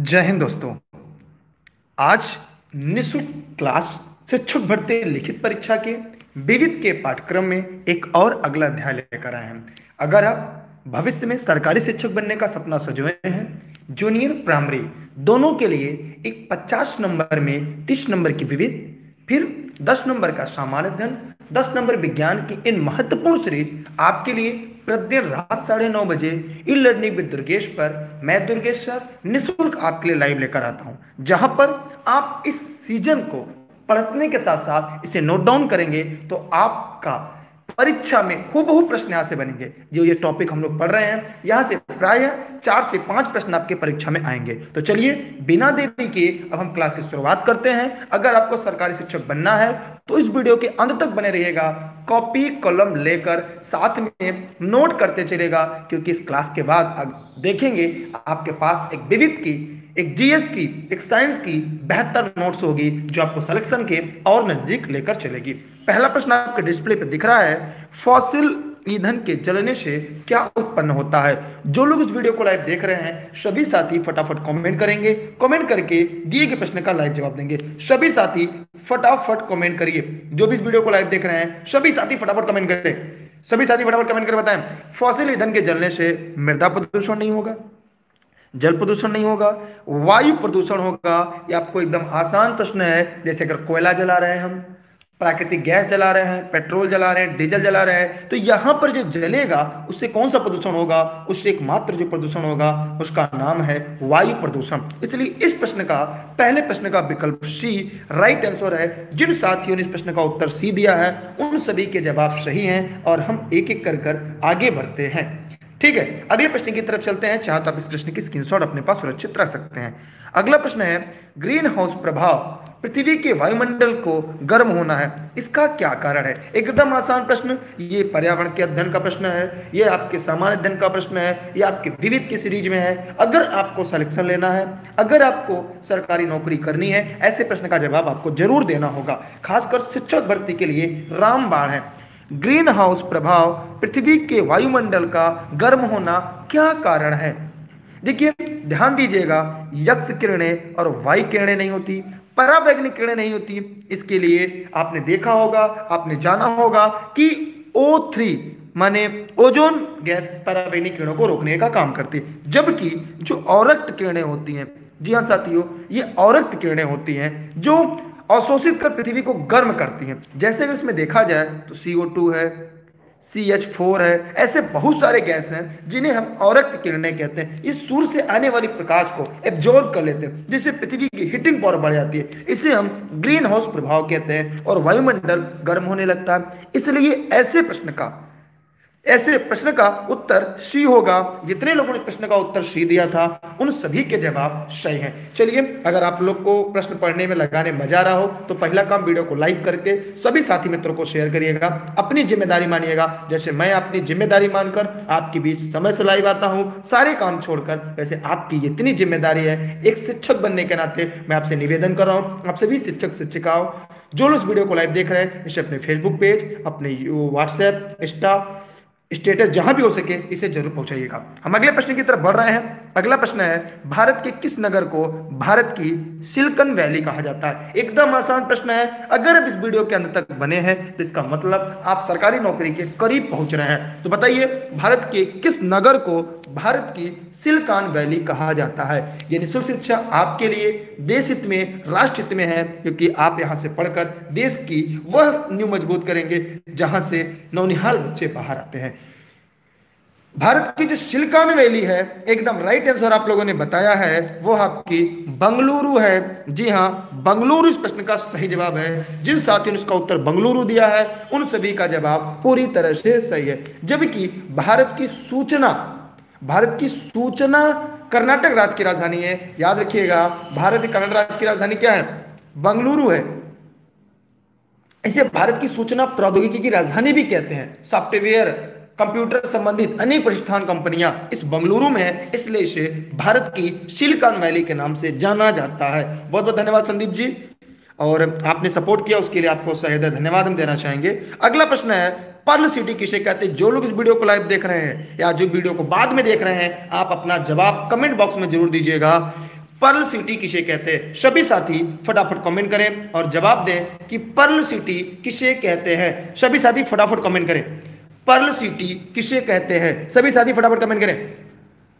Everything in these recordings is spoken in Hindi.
जय हिंद दोस्तों। आज निःशुल्क क्लास शिक्षक भर्ती लिखित परीक्षा के विविध के पाठ्यक्रम में एक और अगला अध्याय लेकर आए हैं। अगर आप भविष्य में सरकारी शिक्षक बनने का सपना सजोए हैं, जूनियर प्राइमरी दोनों के लिए एक 50 नंबर में 30 नंबर की विविध, फिर 10 नंबर का सामान्य अध्ययन 10 नंबर विज्ञान की इन महत्वपूर्ण सीरीज़ आपके लिए प्रतिदिन रात साढ़े नौ बजे ई लर्निंग विद दुर्गेश पर मैं दुर्गेश सर निःशुल्क आपके लिए लाइव लेकर आता हूँ, जहाँ पर आप इस सीज़न को पढ़ने के साथ साथ इसे नोट डाउन करेंगे तो आपका परीक्षा में खूबहू प्रश्न यहाँ से बनेंगे। जो ये टॉपिक हम लोग पढ़ रहे हैं, यहाँ से प्राय चार से पाँच प्रश्न आपके परीक्षा में आएँगे। तो चलिए, बिना देरी के अब हम क्लास की शुरुआत करते हैं। अगर आपको सरकारी शिक्षक बनना है तो इस वीडियो के अंत तक बने रहिएगा। कॉपी कलम लेकर साथ में नोट करते चलेगा, क्योंकि इस क्लास के बाद देखेंगे, आपके पास एक विविध की एक जीएस की, एक साइंस की बेहतर नोट्स होगी, जो आपको सिलेक्शन के और नज़दीक लेकर चलेगी। पहला प्रश्न आपके डिस्प्ले पे दिख रहा है फॉसिल ईंधन के जलने से क्या उत्पन्न होता है? जो लोग इस वीडियो को लाइव देख रहे हैं, सभी साथी फटाफट कमेंट करेंगे। कमेंट करके दिए गए प्रश्न का लाइव जवाब देंगे। सभी साथी फटाफट कमेंट करिए। जो भी इस वीडियो को लाइव देख रहे हैं, सभी साथी फटाफट कमेंट करें। सभी साथी फटाफट कमेंट कर, बताएँ। फॉसिल ईंधन के जलने से मृदा प्रदूषण नहीं होगा। जल प्रदूषण नहीं होगा, वायु प्रदूषण होगा, ये आपको एकदम आसान प्रश्न है। जैसे अगर कोयला जला रहे हैं हम, प्राकृतिक गैस जला रहे हैं, पेट्रोल जला रहे हैं, डीजल जला रहे हैं तो यहाँ पर जो जलेगा, उससे कौन सा प्रदूषण होगा? उससे एकमात्र जो प्रदूषण होगा, उसका नाम है वायु प्रदूषण। इसलिए इस प्रश्न का, पहले प्रश्न का विकल्प सी राइट आंसर है। जिन साथियों ने इस प्रश्न का उत्तर सी दिया है, उन सभी के जवाब सही हैं और हम एक एक कर कर आगे बढ़ते हैं। ठीक है, अगले प्रश्न की तरफ़ चलते हैं, चाहे तो आप इस प्रश्न की स्क्रीनशॉट अपने पास सुरक्षित रख सकते हैं। अगला प्रश्न है ग्रीन हाउस प्रभाव पृथ्वी के वायुमंडल को गर्म होना है, इसका क्या कारण है? एकदम आसान प्रश्न, ये पर्यावरण के अध्ययन का प्रश्न है, ये आपके सामान्य अध्ययन का प्रश्न है, ये आपके विविध की सीरीज़ में है। अगर आपको सिलेक्शन लेना है, अगर आपको सरकारी नौकरी करनी है, ऐसे प्रश्न का जवाब आपको ज़रूर देना होगा, खासकर शिक्षक भर्ती के लिए रामबाण है। ग्रीन हाउस प्रभाव पृथ्वी के वायुमंडल का गर्म होना क्या कारण है? देखिए, ध्यान दीजिएगा, यक्ष किरणें और वायु किरणें नहीं होती परावैग्निक किरणें नहीं होती। इसके लिए आपने देखा होगा, आपने जाना होगा कि O3 माने ओजोन गैस परावैग्निक किरणों को रोकने का काम करती है। जबकि जो औरक्त किरणें होती हैं, जी हाँ साथियों, ये औरक्त किरणें होती हैं, जो अवशोषित कर पृथ्वी को गर्म करती हैं। जैसे कि इसमें देखा जाए तो CO2 है सी एच फोर है, ऐसे बहुत सारे गैस हैं, जिन्हें हम औरक्त किरणें कहते हैं। इस सूर्य से आने वाली प्रकाश को एब्जॉर्ब कर लेते हैं, जिससे पृथ्वी की हीटिंग पावर बढ़ जाती है। इसे हम ग्रीन हाउस प्रभाव कहते हैं, और वायुमंडल गर्म होने लगता है। इसलिए ऐसे प्रश्न का ऐसे प्रश्न का उत्तर सी होगा। जितने लोगों ने प्रश्न का उत्तर सी दिया था, उन सभी के जवाब सही हैं। चलिए, अगर आप लोग को प्रश्न पढ़ने में लगाने मज़ा आ रहा हो तो पहला काम वीडियो को लाइक करके सभी साथी मित्रों को शेयर करिएगा। अपनी ज़िम्मेदारी मानिएगा। जैसे मैं अपनी ज़िम्मेदारी मानकर आपके बीच समय से लाइव आता हूँ, सारे काम छोड़कर वैसे आपकी इतनी ज़िम्मेदारी है, एक शिक्षक बनने के नाते मैं आपसे निवेदन कर रहा हूँ, आप सभी शिक्षक, शिक्षिकाओं, जो लोग वीडियो को लाइव देख रहे हैं, इसे अपने फेसबुक पेज अपने व्हाट्सएप इंस्टा स्टेटस जहाँ भी हो सके, इसे ज़रूर पहुंचाइएगा। हम अगले प्रश्न की तरफ़ बढ़ रहे हैं। अगला प्रश्न है, भारत के किस नगर को भारत की सिल्कन वैली कहा जाता है? एकदम आसान प्रश्न है। अगर आप इस वीडियो के अंत तक बने हैं तो इसका मतलब आप सरकारी नौकरी के करीब पहुँच रहे हैं। तो बताइए, भारत के किस नगर को भारत की सिल्कान वैली कहा जाता है। ये निःशुल्क शिक्षा आपके लिए, देश हित में, राष्ट्र हित में है, क्योंकि आप यहाँ से पढ़कर देश की वह न्यू मज़बूत करेंगे जहाँ से नौनिहाल बच्चे बाहर आते हैं। भारत की जो सिलिकॉन वैली है, एकदम राइट आंसर आप लोगों ने बताया है, वो आपकी बंगलुरु है। जी हाँ बंगलुरु इस प्रश्न का सही जवाब है। जिन साथियों ने इसका उत्तर बंगलुरु दिया है, उन सभी का जवाब पूरी तरह से सही है। जबकि भारत की सूचना भारत की सूचना कर्नाटक राज्य की राजधानी है। याद रखिएगा, भारत कर्नाटक राज्य की राजधानी क्या है? बंगलुरु है। इसे भारत की सूचना प्रौद्योगिकी की राजधानी भी कहते हैं। सॉफ्टवेयर, कंप्यूटर संबंधित अनेक प्रतिष्ठान कंपनियाँ इस बंगलुरु में है। इसलिए इसे भारत की सिलिकॉन वैली के नाम से जाना जाता है। बहुत बहुत धन्यवाद संदीप जी। और आपने सपोर्ट किया, उसके लिए आपको सहेद धन्यवाद हम देना चाहेंगे। अगला प्रश्न है पर्ल सिटी किसे कहते हैं। जो लोग इस वीडियो को लाइव देख रहे हैं या जो वीडियो को बाद में देख रहे हैं, आप अपना जवाब कमेंट बॉक्स में ज़रूर दीजिएगा। पर्ल सिटी किसे कहते हैं। सभी साथी फटाफट कमेंट करें और जवाब दें कि पर्ल सिटी किसे कहते हैं। सभी साथी फटाफट कमेंट करें। पर्ल सिटी किसे कहते हैं? सभी साथी फटाफट कमेंट करें।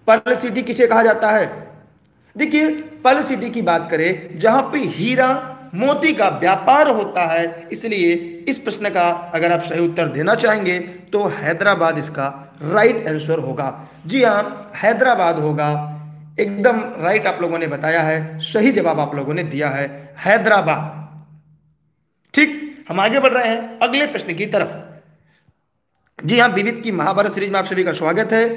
पर्ल सिटी किसे कहा जाता है? देखिए पर्ल सिटी की बात करें, जहाँ पे हीरा मोती का व्यापार होता है, इसलिए इस प्रश्न का अगर आप सही उत्तर देना चाहेंगे तो हैदराबाद इसका राइट आंसर होगा। जी हाँ हैदराबाद होगा। एकदम राइट आप लोगों ने बताया है, सही जवाब आप लोगों ने दिया है, हैदराबाद। ठीक, हम आगे बढ़ रहे हैं, अगले प्रश्न की तरफ़। जी हाँ विविध की महाभारत सीरीज़ में आप सभी का स्वागत है।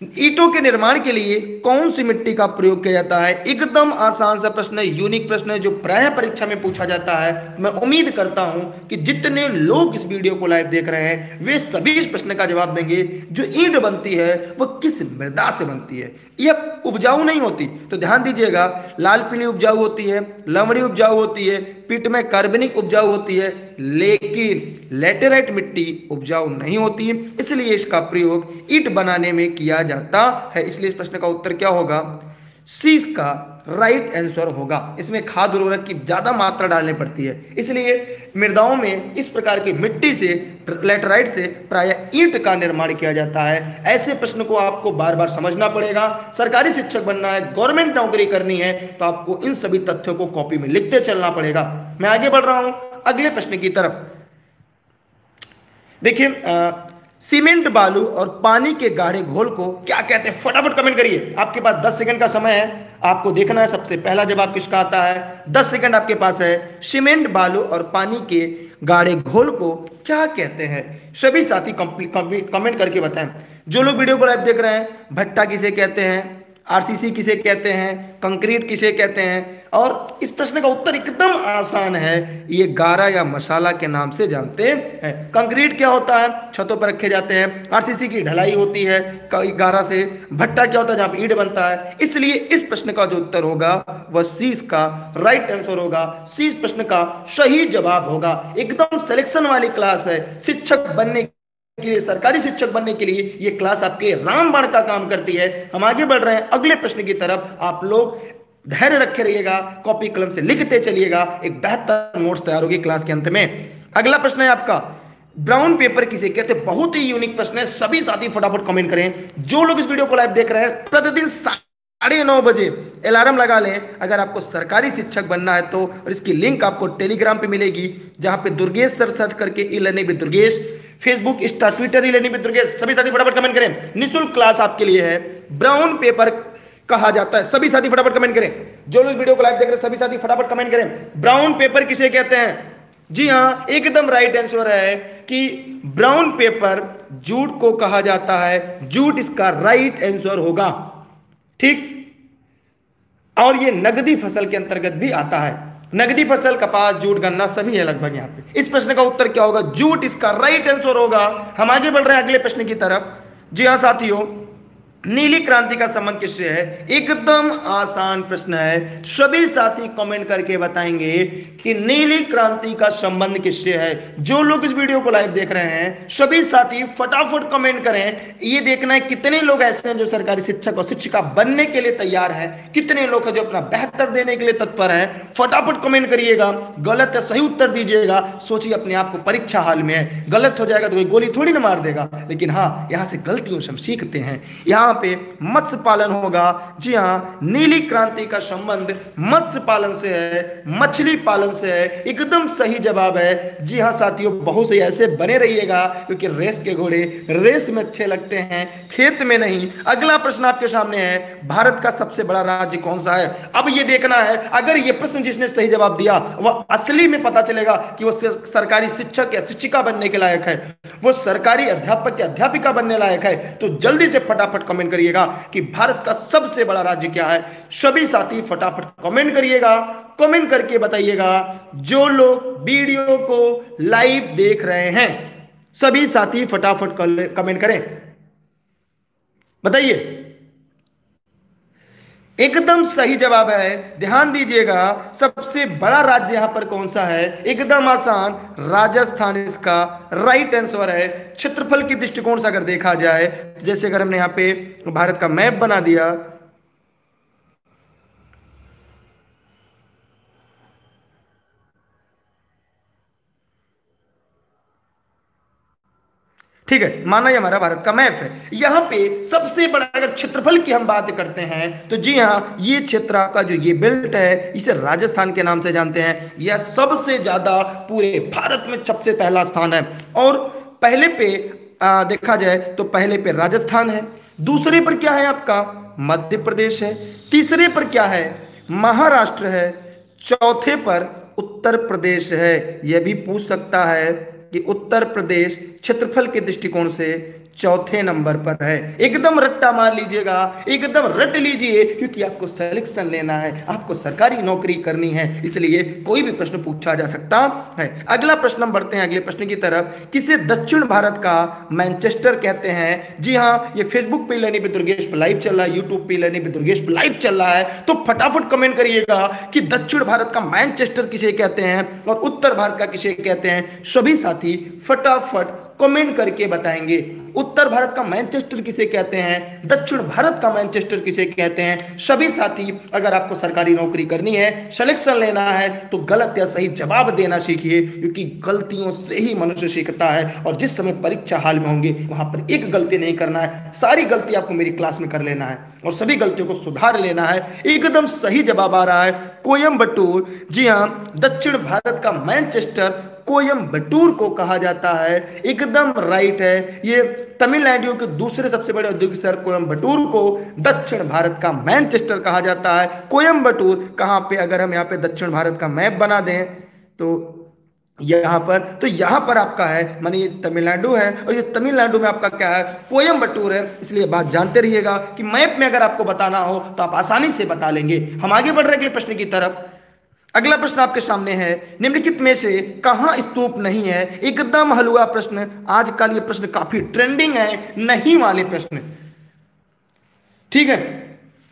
ईटों के निर्माण के लिए कौन सी मिट्टी का प्रयोग किया जाता है? एकदम आसान सा प्रश्न है यूनिक प्रश्न है जो प्राय परीक्षा में पूछा जाता है। मैं उम्मीद करता हूँ कि जितने लोग इस वीडियो को लाइव देख रहे हैं, वे सभी इस प्रश्न का जवाब देंगे। जो ईंट बनती है वह किस मृदा से बनती है? यह उपजाऊ नहीं होती। तो ध्यान दीजिएगा, लाल पीली उपजाऊ होती है, लमड़ी उपजाऊ होती है पिट में कार्बनिक उपजाऊ होती है, लेकिन लेटेराइट मिट्टी उपजाऊ नहीं होती इसलिए इसका प्रयोग ईट बनाने में किया जाता है। इसलिए इस प्रश्न का उत्तर क्या होगा? सीस का राइट आंसर होगा। इसमें खाद उर्वरक की ज़्यादा मात्रा डालनी पड़ती है। इसलिए मृदाओं में इस प्रकार की मिट्टी से लेटराइट से प्राय ईंट का निर्माण किया जाता है। ऐसे प्रश्न को आपको बार बार समझना पड़ेगा। सरकारी शिक्षक बनना है, गवर्नमेंट नौकरी करनी है तो आपको इन सभी तथ्यों को कॉपी में लिखते चलना पड़ेगा। मैं आगे बढ़ रहा हूँ, अगले प्रश्न की तरफ़। देखिए सीमेंट बालू और पानी के गाढ़े घोल को क्या कहते हैं? फटाफट कमेंट करिए। आपके पास 10 सेकंड का समय है। आपको देखना है, सबसे पहला जवाब किसका आता है? 10 सेकंड आपके पास है। सीमेंट बालू और पानी के गाढ़े घोल को क्या कहते हैं? सभी साथी कमेंट करके बताएँ। जो लोग वीडियो को लाइव देख रहे हैं, भट्टा किसे कहते हैं? आरसीसी किसे कहते हैं, कंक्रीट किसे कहते हैं? और इस प्रश्न का उत्तर एकदम आसान है, ये गारा या मसाला के नाम से जानते हैं। कंक्रीट क्या होता है? छतों पर रखे जाते हैं। आरसीसी की ढलाई होती है गारा से। भट्टा क्या होता है? जहाँ ईट बनता है। इसलिए इस प्रश्न का जो उत्तर होगा, वह सीस का राइट आंसर होगा। सी प्रश्न का सही जवाब होगा। एकदम सिलेक्शन वाली क्लास है। शिक्षक बनने के लिए, सरकारी शिक्षक बनने के लिए ये क्लास आपके रामबाण का काम करती है। हम आगे बढ़ रहे हैं, अगले प्रश्न की तरफ़। आप लोग धैर्य रखे रहिएगा कॉपी कलम से लिखते चलिएगा, एक बेहतर नोट्स तैयार होगी क्लास के अंत में। अगला प्रश्न है आपका ब्राउन पेपर किसे कहते हैं? बहुत ही यूनिक प्रश्न है, सभी साथी फटाफट कमेंट करें। जो लोग इस वीडियो को लाइव देख रहे हैं, प्रतिदिन साढ़े नौ बजे अलार्म लगा लें। अगर आपको सरकारी शिक्षक बनना है तो और इसकी लिंक आपको टेलीग्राम पे मिलेगी, जहाँ पे दुर्गेश सर सर्च करके e learning with Durgesh. Facebook insta Twitter learning with Durgesh सभी साथी फटाफट कमेंट करें। निःशुल्क क्लास आपके लिए है। ब्राउन पेपर कहा जाता है। सभी साथी फटाफट कमेंट करें। जो लोग वीडियो को लाइव देख रहे हैं, सभी साथी फटाफट कमेंट करें। ब्राउन पेपर किसे कहते हैं? जी हाँ एकदम राइट आंसर है कि ब्राउन पेपर जूट को कहा जाता है। जूट इसका राइट आंसर होगा। ठीक? और ये नगदी फ़सल के अंतर्गत भी आता है। नगदी फ़सल, कपास, जूट, गन्ना, सभी है लगभग यहाँ पे। इस प्रश्न का उत्तर क्या होगा? जूट, इसका राइट आंसर होगा। हम आगे बढ़ रहे हैं अगले प्रश्न की तरफ़। जी हाँ साथियों नीली क्रांति का संबंध किससे है? एकदम आसान प्रश्न है। सभी साथी कमेंट करके बताएँगे कि नीली क्रांति का संबंध किससे है। जो लोग इस वीडियो को लाइव देख रहे हैं, सभी साथी फटाफट कमेंट करें। ये देखना है कितने लोग ऐसे हैं जो सरकारी शिक्षक और शिक्षिका बनने के लिए तैयार है। कितने लोग हैं जो अपना बेहतर देने के लिए तत्पर है। फटाफट कमेंट करिएगा। गलत है सही उत्तर दीजिएगा। सोचिए अपने आप को परीक्षा हाल में है। गलत हो जाएगा तो कोई गोली थोड़ी ना मार देगा। लेकिन हाँ यहाँ से गलतियों से हम सीखते हैं। यहाँ पे मत्स्य पालन होगा। जी हाँ नीली क्रांति का संबंध मत्स्य पालन से है, मछली पालन से है, एकदम सही जवाब है। जी हाँ साथियों, बहुत से ऐसे बने रहिएगा, क्योंकि रेस के घोड़े रेस में अच्छे लगते हैं, खेत में नहीं। अगला प्रश्न आपके सामने है, भारत का सबसे बड़ा राज्य कौन सा है? अब ये देखना है, अगर ये प्रश्न जिसने सही जवाब दिया, वह असली में पता चलेगा कि वह सरकारी शिक्षक या शिक्षिका बनने के लायक है। वो सरकारी अध्यापक या अध्यापिका बनने लायक है। तो जल्दी से फटाफट कमेंट करिएगा कि भारत का सबसे बड़ा राज्य क्या है। सभी साथी फटाफट कमेंट करिएगा। कमेंट करके बताइएगा जो लोग वीडियो को लाइव देख रहे हैं। सभी साथी फटाफट कमेंट करें। बताइए। एकदम सही जवाब है। ध्यान दीजिएगा, सबसे बड़ा राज्य यहाँ पर कौन सा है? एकदम आसान, राजस्थान इसका राइट आंसर है। क्षेत्रफल की दृष्टिकोण से अगर देखा जाए, जैसे अगर हमने यहाँ पे भारत का मैप बना दिया ठीक है माना ये हमारा भारत का मैप है। यहाँ पे सबसे बड़ा अगर क्षेत्रफल की हम बात करते हैं तो जी हाँ ये क्षेत्र का जो ये बेल्ट है इसे राजस्थान के नाम से जानते हैं। यह सबसे ज़्यादा पूरे भारत में सबसे पहला स्थान है। और पहले पे आ, देखा जाए तो पहले पे राजस्थान है। दूसरे पर क्या है आपका? मध्य प्रदेश है। तीसरे पर क्या है? महाराष्ट्र है। चौथे पर उत्तर प्रदेश है। यह भी पूछ सकता है। कि उत्तर प्रदेश क्षेत्रफल के दृष्टिकोण से चौथे नंबर पर है। एकदम रट्टा मार लीजिएगा, एकदम रट लीजिए, क्योंकि आपको सिलेक्शन लेना है, आपको सरकारी नौकरी करनी है, इसलिए कोई भी प्रश्न पूछा जा सकता है। अगला प्रश्न हम बढ़ते हैं, अगले प्रश्न की तरफ़। किसे दक्षिण भारत का मैनचेस्टर कहते हैं? जी हाँ ये फेसबुक पे लेनी पे दुर्गेश लाइव चल रहा है यूट्यूब पे लेनी पे दुर्गेश लाइव चल रहा है। तो फटाफट कमेंट करिएगा कि दक्षिण भारत का मैनचेस्टर किसे कहते हैं और उत्तर भारत का किसे कहते हैं? सभी साथी फटाफट कमेंट करके बताएँगे। उत्तर भारत का मैनचेस्टर किसे कहते हैं? दक्षिण भारत का मैनचेस्टर किसे कहते हैं? सभी साथी, अगर आपको सरकारी नौकरी करनी है सिलेक्शन लेना है तो गलत या सही जवाब देना सीखिए, क्योंकि गलतियों से ही मनुष्य सीखता है और जिस समय परीक्षा हाल में होंगे, वहाँ पर एक गलती नहीं करना है। सारी गलती आपको मेरी क्लास में कर लेना है और सभी गलतियों को सुधार लेना है। एकदम सही जवाब आ रहा है। कोयम्बटूर जी हाँ दक्षिण भारत का मैनचेस्टर कोयम्बटूर को कहा जाता है। एकदम राइट है। ये तमिलनाडु के दूसरे सबसे बड़े औद्योगिक शहर कोयम्बटूर को दक्षिण भारत का मैनचेस्टर कहा जाता है। कोयम्बटूर कहाँ पे अगर हम यहाँ पे दक्षिण भारत का मैप बना दें तो यहाँ पर तो यहाँ पर आपका है, मानी ये तमिलनाडु है। और ये तमिलनाडु में आपका क्या है? कोयम्बटूर है। इसलिए बात जानते रहिएगा कि मैप में अगर आपको बताना हो तो आप आसानी से बता लेंगे। हम आगे बढ़ रहे अगले प्रश्न की तरफ़। अगला प्रश्न आपके सामने है। निम्नलिखित में से कहाँ स्तूप नहीं है? एकदम हलुआ प्रश्न। आजकल ये प्रश्न काफ़ी ट्रेंडिंग है, नहीं वाले प्रश्न। ठीक है?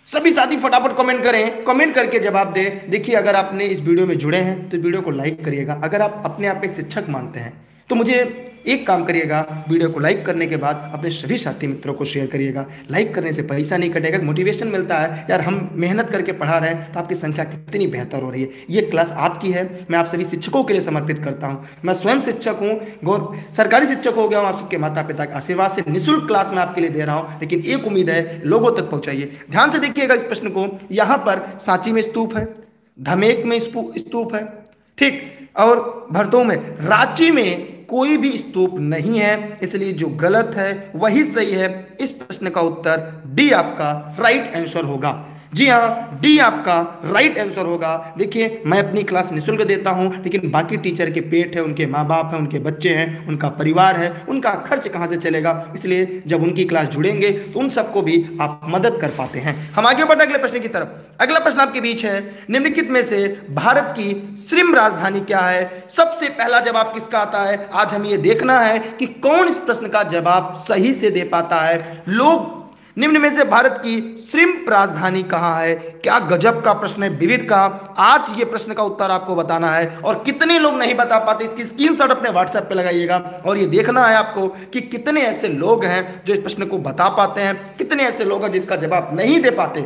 सभी साथी फटाफट कमेंट करें। कमेंट करके जवाब दे। देखिए, अगर आपने इस वीडियो में जुड़े हैं तो वीडियो को लाइक करिएगा। अगर आप अपने आप एक शिक्षक मानते हैं तो मुझे एक काम करिएगा, वीडियो को लाइक करने के बाद अपने सभी साथी मित्रों को शेयर करिएगा। लाइक करने से पैसा नहीं कटेगा मोटिवेशन मिलता है। यार, हम मेहनत करके पढ़ा रहे हैं तो आपकी संख्या कितनी बेहतर हो रही है? ये क्लास आपकी है, मैं आप सभी शिक्षकों के लिए समर्पित करता हूँ। मैं स्वयं शिक्षक हूँ, गौर, सरकारी शिक्षक हो गया हूँ, आप सबके माता पिता के आशीर्वाद से निःशुल्क क्लास मैं आपके लिए दे रहा हूँ। लेकिन एक उम्मीद है, लोगों तक पहुँचाइए। ध्यान से देखिएगा इस प्रश्न को, यहाँ पर सांची में स्तूप है, धमेक में स्तूप है, ठीक? और भरतों में, रांची में कोई भी स्तूप नहीं है, इसलिए जो गलत है, वही सही है। इस प्रश्न का उत्तर डी आपका राइट आंसर होगा। जी हाँ डी आपका राइट आंसर होगा। देखिए, मैं अपनी क्लास निःशुल्क देता हूँ, लेकिन बाकी टीचर के पेट है, उनके माँ बाप है, उनके बच्चे हैं, उनका परिवार है, उनका खर्च कहाँ से चलेगा? इसलिए जब उनकी क्लास जुड़ेंगे तो उन सबको भी आप मदद कर पाते हैं। हम आगे बढ़े अगले प्रश्न की तरफ़। अगला प्रश्न आपके बीच है, निम्नलिखित में से भारत की श्रिम राजधानी क्या है? सबसे पहला जवाब किसका आता है? आज हमें यह देखना है कि कौन इस प्रश्न का जवाब सही से दे पाता है। लोग निम्न में से भारत की श्रिम्प राजधानी कहाँ है? क्या गजब का प्रश्न है? विविध का। आज ये प्रश्न का उत्तर आपको बताना है और कितने लोग नहीं बता पाते? इसकी स्क्रीनशॉट अपने व्हाट्सएप पे लगाइएगा और ये देखना है आपको कि कितने ऐसे लोग हैं जो इस प्रश्न को बता पाते हैं, कितने ऐसे लोग हैं जिसका जवाब नहीं दे पाते।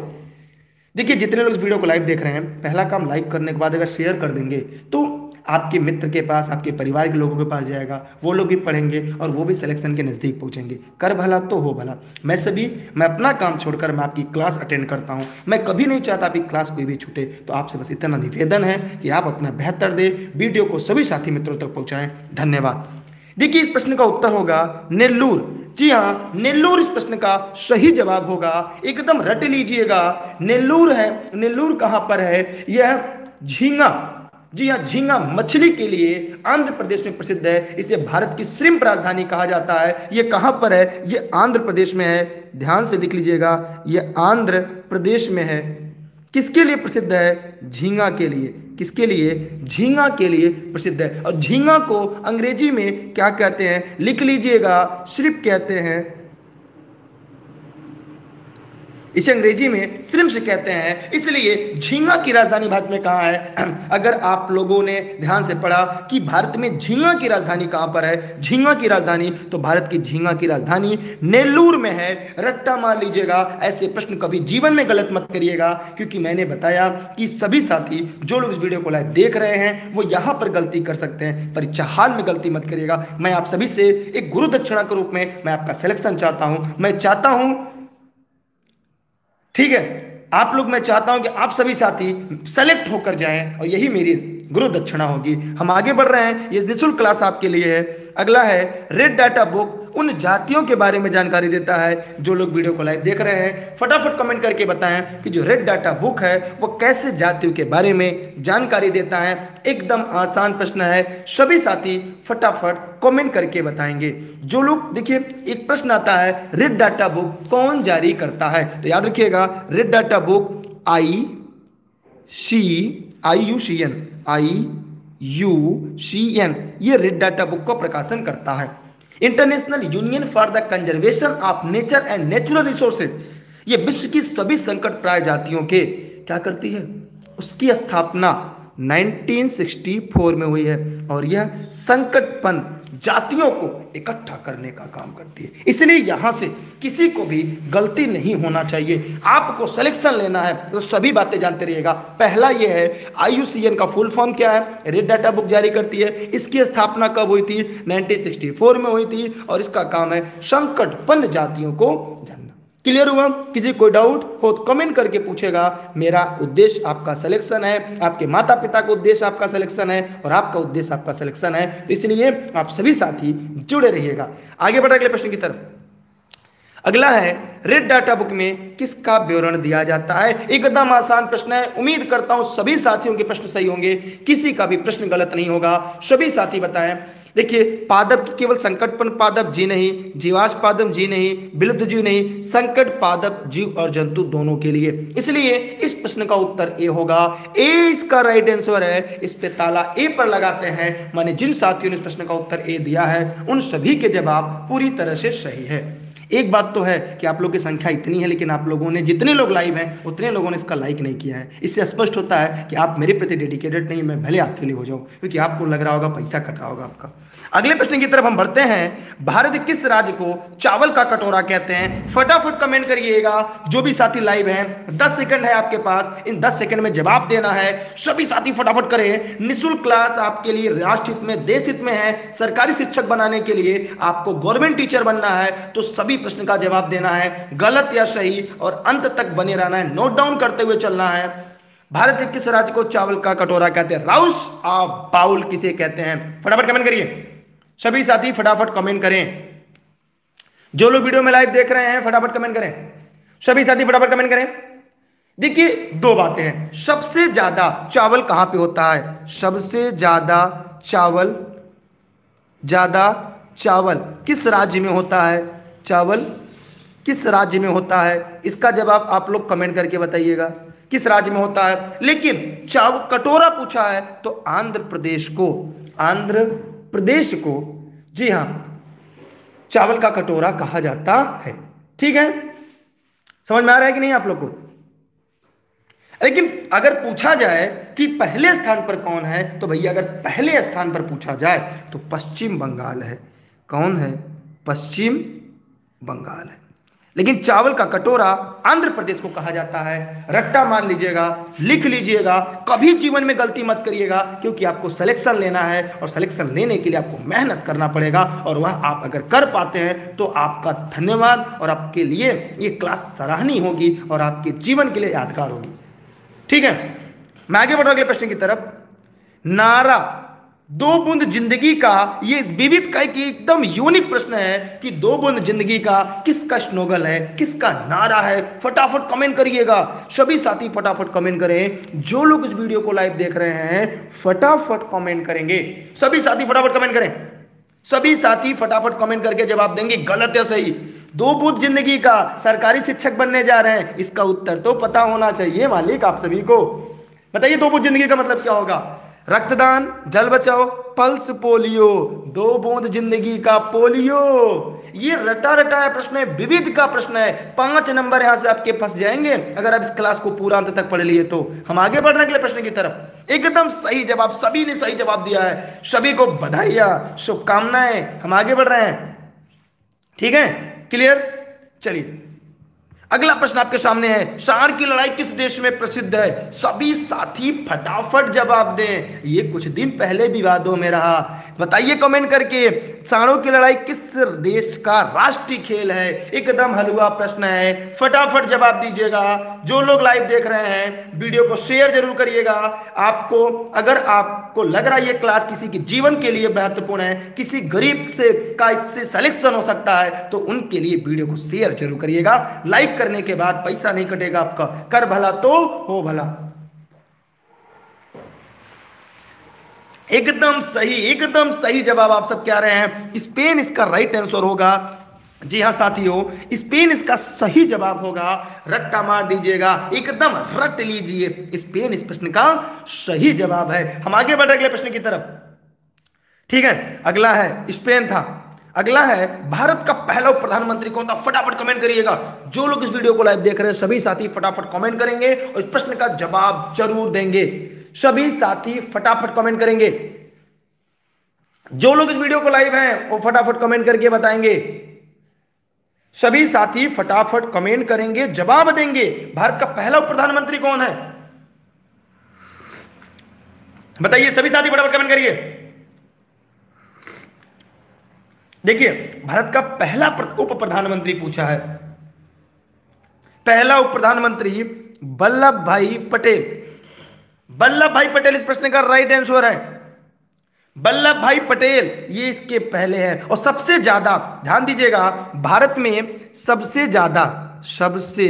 देखिए, जितने लोग इस वीडियो को लाइव देख रहे हैं, पहला काम लाइक करने के बाद अगर शेयर कर देंगे तो आपके मित्र के पास, आपके परिवार के लोगों के पास जाएगा, वो लोग भी पढ़ेंगे और वो भी सिलेक्शन के नज़दीक पहुँचेंगे। कर भला तो हो भला। मैं सभी, मैं अपना काम छोड़कर मैं आपकी क्लास अटेंड करता हूँ। मैं कभी नहीं चाहता आपकी क्लास कोई भी छूटे। तो आपसे बस इतना निवेदन है कि आप अपना बेहतर दे वीडियो को सभी साथी मित्रों तक पहुँचाएँ। धन्यवाद। देखिए, इस प्रश्न का उत्तर होगा नेल्लूर। जी हाँ नेल्लूर इस प्रश्न का सही जवाब होगा। एकदम रट लीजिएगा। नेल्लूर है, नेल्लूर कहाँ पर है? यह झींगा। जी हाँ झींगा मछली के लिए आंध्र प्रदेश में प्रसिद्ध है। इसे भारत की श्रिम्प राजधानी कहा जाता है। ये कहाँ पर है? ये आंध्र प्रदेश में है। ध्यान से लिख लीजिएगा, ये आंध्र प्रदेश में है। किसके लिए प्रसिद्ध है? झींगा के लिए। किसके लिए? झींगा के लिए प्रसिद्ध है। और झींगा को अंग्रेज़ी में क्या कहते हैं? लिख लीजिएगा, श्रिप कहते हैं। इसे अंग्रेज़ी में श्रिम्स कहते हैं। इसलिए झींगा की राजधानी भारत में कहाँ है? अगर आप लोगों ने ध्यान से पढ़ा कि भारत में झींगा की राजधानी कहाँ पर है? झींगा की राजधानी तो भारत की झींगा की राजधानी नेल्लूर में है। रट्टा मार लीजिएगा, ऐसे प्रश्न कभी जीवन में गलत मत करिएगा, क्योंकि मैंने बताया कि सभी साथी जो लोग इस वीडियो को लाइव देख रहे हैं, वो यहाँ पर गलती कर सकते हैं। परीक्षा हाल में गलती मत करिएगा। मैं आप सभी से एक गुरु दक्षिणा के रूप में मैं आपका सिलेक्शन चाहता हूँ। मैं चाहता हूँ ठीक है? आप लोग, मैं चाहता हूँ कि आप सभी साथी सेलेक्ट होकर जाएँ और यही मेरी गुरु दक्षिणा होगी। हम आगे बढ़ रहे हैं। ये निःशुल्क क्लास आपके लिए है। अगला है रेड डाटा बुक उन जातियों के बारे में जानकारी देता है, जो लोग वीडियो को लाइव देख रहे हैं। फटाफट कमेंट करके बताएँ कि जो रेड डाटा बुक है, वो कैसे जातियों के बारे में जानकारी देता है। एकदम आसान प्रश्न है, सभी साथी फटाफट कमेंट करके बताएँगे। जो लोग, देखिए, एक प्रश्न आता है रेड डाटा बुक कौन जारी करता है? तो याद रखिएगा red data book I C I U C N I U C N ये रेड डाटा बुक का प्रकाशन करता है। International Union for the Conservation of Nature and Natural Resources ये विश्व की सभी संकट प्राय जातियों के क्या करती है? उसकी स्थापना 1964 में हुई है और यह संकटपन जातियों को इकट्ठा करने का काम करती है। इसलिए यहाँ से किसी को भी गलती नहीं होना चाहिए। आपको सिलेक्शन लेना है तो सभी बातें जानते रहिएगा। पहला यह है आईयूसीएन का फुल फॉर्म क्या है? रेड डाटा बुक जारी करती है। इसकी स्थापना कब हुई थी? 1964 में हुई थी और इसका काम है संकटपन्न जातियों को क्लियर हुआ? किसी कोई डाउट हो तो कमेंट करके पूछेगा। मेरा उद्देश्य आपका सिलेक्शन है। आपके माता पिता का उद्देश्य आपका सिलेक्शन है और आपका उद्देश्य आपका सिलेक्शन है। तो इसलिए आप सभी साथी जुड़े रहिएगा। आगे बढ़ अगले प्रश्न की तरफ़। अगला है रेड डाटा बुक में किसका विवरण दिया जाता है? एकदम आसान प्रश्न है। उम्मीद करता हूँ सभी साथियों के प्रश्न सही होंगे। किसी का भी प्रश्न गलत नहीं होगा। सभी साथी बताएँ। देखिए, पादप की केवल संकटपन पादप जी नहीं जीवाश पादप जी नहीं, विलुप्त जीव नहीं, संकट पादप जीव और जंतु दोनों के लिए। इसलिए इस प्रश्न का उत्तर ए होगा। ए इसका राइट आंसर है। इस पे ताला ए पर लगाते हैं। माने जिन साथियों ने इस प्रश्न का उत्तर ए दिया है, उन सभी के जवाब पूरी तरह से सही है। एक बात तो है कि आप लोग की संख्या इतनी है, लेकिन आप लोगों ने जितने लोग लाइव हैं, उतने लोगों ने इसका लाइक नहीं किया है। इससे स्पष्ट होता है कि आप मेरे प्रति डेडिकेटेड नहीं, मैं भले आपके लिए हो जाऊँ, क्योंकि आपको लग रहा होगा पैसा कट रहा होगा आपका। अगले प्रश्न की तरफ़ हम बढ़ते हैं। भारत किस राज्य को चावल का कटोरा कहते हैं? फटाफट कमेंट करिएगा। जो भी साथी लाइव हैं, दस सेकंड है आपके पास। इन दस सेकंड में जवाब देना है। सभी साथी फटाफट करें। निशुल्क क्लास आपके लिए राष्ट्र हित में देश हित में है। सरकारी शिक्षक बनाने के लिए आपको गवर्नमेंट टीचर बनना है। तो सभी प्रश्न का जवाब देना है। गलत या सही और अंत तक बने रहना है। नोट डाउन करते हुए चलना है। भारत के किस राज्य को चावल का कटोरा कहते हैं? राउस आ बाउल किसे कहते हैं? फटाफट कमेंट करिए। सभी साथी फटाफट कमेंट करें। जो लोग वीडियो में लाइव देख रहे हैं, फटाफट कमेंट करें। सभी साथी फटाफट कमेंट करें। देखिए, दो बातें हैं। सबसे ज़्यादा चावल कहाँ पे होता है? सबसे ज़्यादा चावल ज़्यादा चावल किस राज्य में होता है? चावल किस राज्य में होता है? इसका जवाब आप लोग कमेंट करके बताइएगा। किस राज्य में होता है? लेकिन चावल कटोरा पूछा है तो आंध्र प्रदेश को, आंध्र प्रदेश को, जी हाँ, चावल का कटोरा कहा जाता है। ठीक है? समझ में आ रहा है कि नहीं आप लोग को? लेकिन अगर पूछा जाए कि पहले स्थान पर कौन है तो भैया अगर पहले स्थान पर पूछा जाए तो पश्चिम बंगाल है। कौन है? पश्चिम बंगाल है। लेकिन चावल का कटोरा आंध्र प्रदेश को कहा जाता है। रट्टा मार लीजिएगा, लिख लीजिएगा, कभी जीवन में गलती मत करिएगा, क्योंकि आपको सिलेक्शन लेना है और सिलेक्शन लेने के लिए आपको मेहनत करना पड़ेगा और वह आप अगर कर पाते हैं तो आपका धन्यवाद और आपके लिए ये क्लास सराहनीय होगी और आपके जीवन के लिए यादगार होगी। ठीक है? मैं आगे बढ़ रहा अगले प्रश्न की तरफ़। नारा दो बूंद ज़िंदगी का, ये विविध का एक एकदम यूनिक प्रश्न है कि दो बूंद ज़िंदगी का किसका स्नोगल है, किसका नारा है? फटाफट कमेंट करिएगा। सभी साथी फटाफट कमेंट करें। जो लोग इस वीडियो को लाइव देख रहे हैं, फटाफट कमेंट करेंगे। सभी साथी फटाफट कमेंट करें। सभी साथी फटाफट कमेंट करके जवाब देंगे गलत या सही। दो बूंद ज़िंदगी का सरकारी शिक्षक बनने जा रहे हैं, इसका उत्तर तो पता होना चाहिए मालिक आप सभी को। बताइए दो बूंद ज़िंदगी का मतलब क्या होगा? रक्तदान, जल बचाओ, पल्स पोलियो, दो बूंद ज़िंदगी का पोलियो। ये रटा रटा है प्रश्न है, विविध का प्रश्न है। पाँच नंबर यहाँ से आपके फंस जाएँगे। अगर आप इस क्लास को पूरा अंत तक पढ़ लिए तो हम आगे बढ़ने के लिए प्रश्न की तरफ़। एकदम सही जवाब, सभी ने सही जवाब दिया है। सभी को बधाइया, शुभकामनाएँ, हम आगे बढ़ रहे हैं। ठीक है? क्लियर? चलिए। अगला प्रश्न आपके सामने है, सार की लड़ाई किस देश में प्रसिद्ध है? सभी साथी फटाफट जवाब दें। ये कुछ दिन पहले विवादों में रहा। बताइए कमेंट करके साड़ों की लड़ाई किस देश का राष्ट्रीय खेल है? एकदम हलवा प्रश्न है। फटाफट जवाब दीजिएगा। जो लोग लाइव देख रहे हैं वीडियो को शेयर ज़रूर करिएगा। आपको, अगर आपको लग रहा है ये क्लास किसी के जीवन के लिए महत्वपूर्ण है, किसी गरीब से का इससे सिलेक्शन हो सकता है तो उनके लिए वीडियो को शेयर ज़रूर करिएगा। लाइक करने के बाद पैसा नहीं कटेगा आपका। कर भला तो हो भला। एकदम सही एकदम सही जवाब आप सब कह रहे हैं? स्पेन इसका राइट आंसर होगा। जी हाँ साथियों, स्पेन इसका सही जवाब होगा। रट्टा मार दीजिएगा। एकदम रट लीजिए। स्पेन इस प्रश्न का सही जवाब है। हम आगे बढ़ अगले प्रश्न की तरफ़। ठीक है, अगला है, स्पेन था। अगला है, भारत का पहला प्रधानमंत्री कौन था? फटाफट कमेंट करिएगा। जो लोग इस वीडियो को लाइव देख रहे हैं, सभी साथी फटाफट कमेंट करेंगे और इस प्रश्न का जवाब ज़रूर देंगे। सभी साथी फटाफट कमेंट करेंगे। जो लोग इस वीडियो को लाइव हैं, वो फटाफट कमेंट करके बताएँगे। सभी साथी फटाफट कमेंट करेंगे, जवाब देंगे। भारत का पहला प्रधानमंत्री कौन है? बताइए, सभी साथी फटाफट कमेंट करिए। देखिए, भारत का पहला उप प्रधानमंत्री पूछा है। पहला उप प्रधानमंत्री वल्लभ भाई पटेल। वल्लभ भाई पटेल इस प्रश्न का राइट आंसर है। वल्लभ भाई पटेल, ये इसके पहले है। और सबसे ज़्यादा, ध्यान दीजिएगा, भारत में सबसे ज़्यादा, सबसे,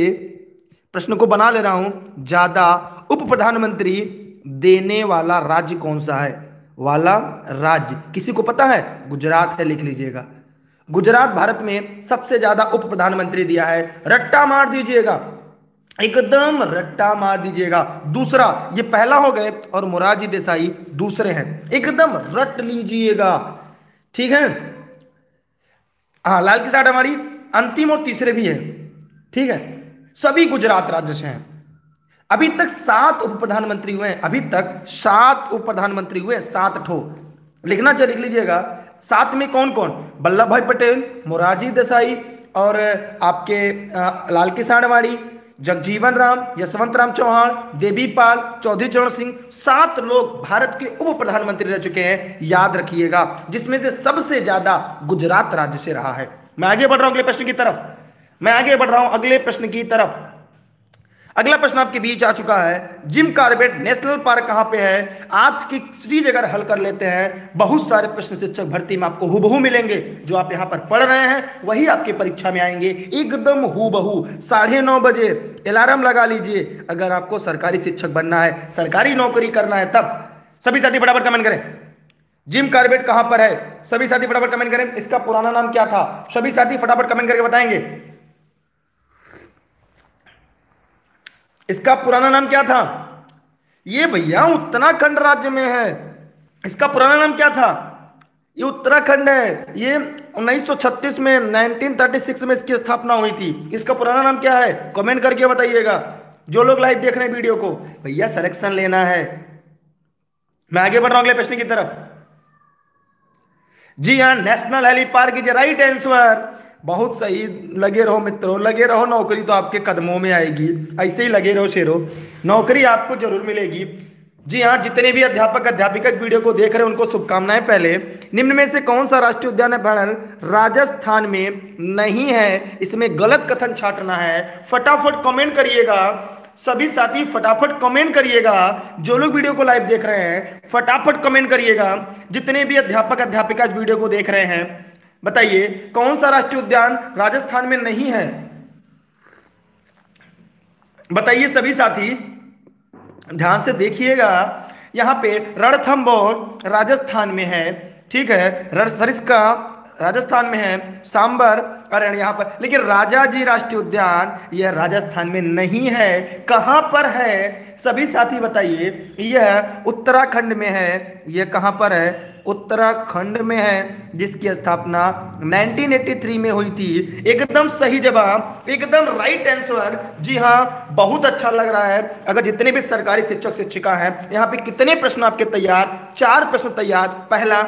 प्रश्न को बना ले रहा हूँ, ज़्यादा उप प्रधानमंत्री देने वाला राज्य कौन सा है? वाला राज्य। किसी को पता है? गुजरात है, लिख लीजिएगा। गुजरात भारत में सबसे ज़्यादा उप प्रधानमंत्री दिया है। रट्टा मार दीजिएगा। एकदम रट्टा मार दीजिएगा। दूसरा, ये पहला हो गए और मुरारजी देसाई दूसरे हैं। एकदम रट लीजिएगा। ठीक है? हाँ लाल किसान हमारी अंतिम और तीसरे भी है। ठीक है? सभी गुजरात राज्य से हैं। अभी तक सात उप प्रधानमंत्री हुए अभी तक सात उप प्रधानमंत्री हुए सात ठो। लिखना चाहिए, लिख लीजिएगा। सात में कौन कौन वल्लभ भाई पटेल, मोरारजी देसाई और आपके लाल किसान वाड़ी जगजीवन राम, यशवंत राम चौहान, देवी पाल, चौधरी चरण सिंह। सात लोग भारत के उप प्रधानमंत्री रह चुके हैं। याद रखिएगा, जिसमें से सबसे ज़्यादा गुजरात राज्य से रहा है। मैं आगे बढ़ रहा हूँ अगले प्रश्न की तरफ़। मैं आगे बढ़ रहा हूँ अगले प्रश्न की तरफ़। अगला प्रश्न आपके बीच आ चुका है। जिम कार्बेट नेशनल पार्क कहाँ पे है? आपकी सीरीज़ अगर हल कर लेते हैं, बहुत सारे प्रश्न शिक्षक भर्ती में आपको हुबहू मिलेंगे, जो आप यहाँ पर पढ़ रहे हैं, वही आपकी परीक्षा में आएँगे। एकदम हुबहू। साढ़े नौ बजे अलार्म लगा लीजिए। अगर आपको सरकारी शिक्षक बनना है, सरकारी नौकरी करना है, तब सभी साथी फटाफट कमेंट करें। जिम कार्बेट कहाँ पर है? सभी साथी फटाफट कमेंट करें। इसका पुराना नाम क्या था? सभी साथी फटाफट कमेंट करके बताएँगे। इसका पुराना नाम क्या था? ये भैया उत्तराखंड राज्य में है। इसका पुराना नाम क्या था? ये उत्तराखंड है। ये 1936 में 1936 में इसकी स्थापना हुई थी। इसका पुराना नाम क्या है? कमेंट करके बताइएगा। जो लोग लाइव देख रहे हैं वीडियो को, भैया सिलेक्शन लेना है। मैं आगे बढ़ रहा हूँ अगले प्रश्न की तरफ़। जी हाँ national Hailey park is right answer बहुत सही, लगे रहो मित्रों, लगे रहो नौकरी तो आपके कदमों में आएगी। ऐसे ही लगे रहो शेरो। नौकरी आपको ज़रूर मिलेगी। जी हाँ जितने भी अध्यापक, अध्यापिका इस वीडियो को देख रहे हैं, उनको शुभकामनाएँ पहले। निम्न में से कौन सा राष्ट्रीय उद्यान है? राजस्थान में नहीं है। इसमें गलत कथन छाटना है। फटाफट कमेंट करिएगा। सभी साथी, फटाफट कमेंट करिएगा। जो लोग वीडियो को लाइव देख रहे हैं, फटाफट कमेंट करिएगा। जितने भी अध्यापक, अध्यापिका इस वीडियो को देख रहे हैं बताइए, कौन सा राष्ट्रीय उद्यान राजस्थान में नहीं है? बताइए सभी साथी, ध्यान से देखिएगा, यहाँ पे रणथंबोर राजस्थान में है, ठीक है? सरिस्का राजस्थान में है, सांबर और यहाँ पर, लेकिन राजा जी राष्ट्रीय उद्यान, यह राजस्थान में नहीं है। कहाँ पर है? सभी साथी बताइए, यह उत्तराखंड में है, यह कहाँ पर है? उत्तराखंड में है, जिसकी स्थापना 1983 में हुई थी। एकदम सही जवाब, एकदम राइट आंसर जी हाँ बहुत अच्छा लग रहा है। अगर जितने भी सरकारी शिक्षक, शिक्षिका हैं, यहाँ पे कितने प्रश्न आपके तैयार? चार प्रश्न तैयार। पहला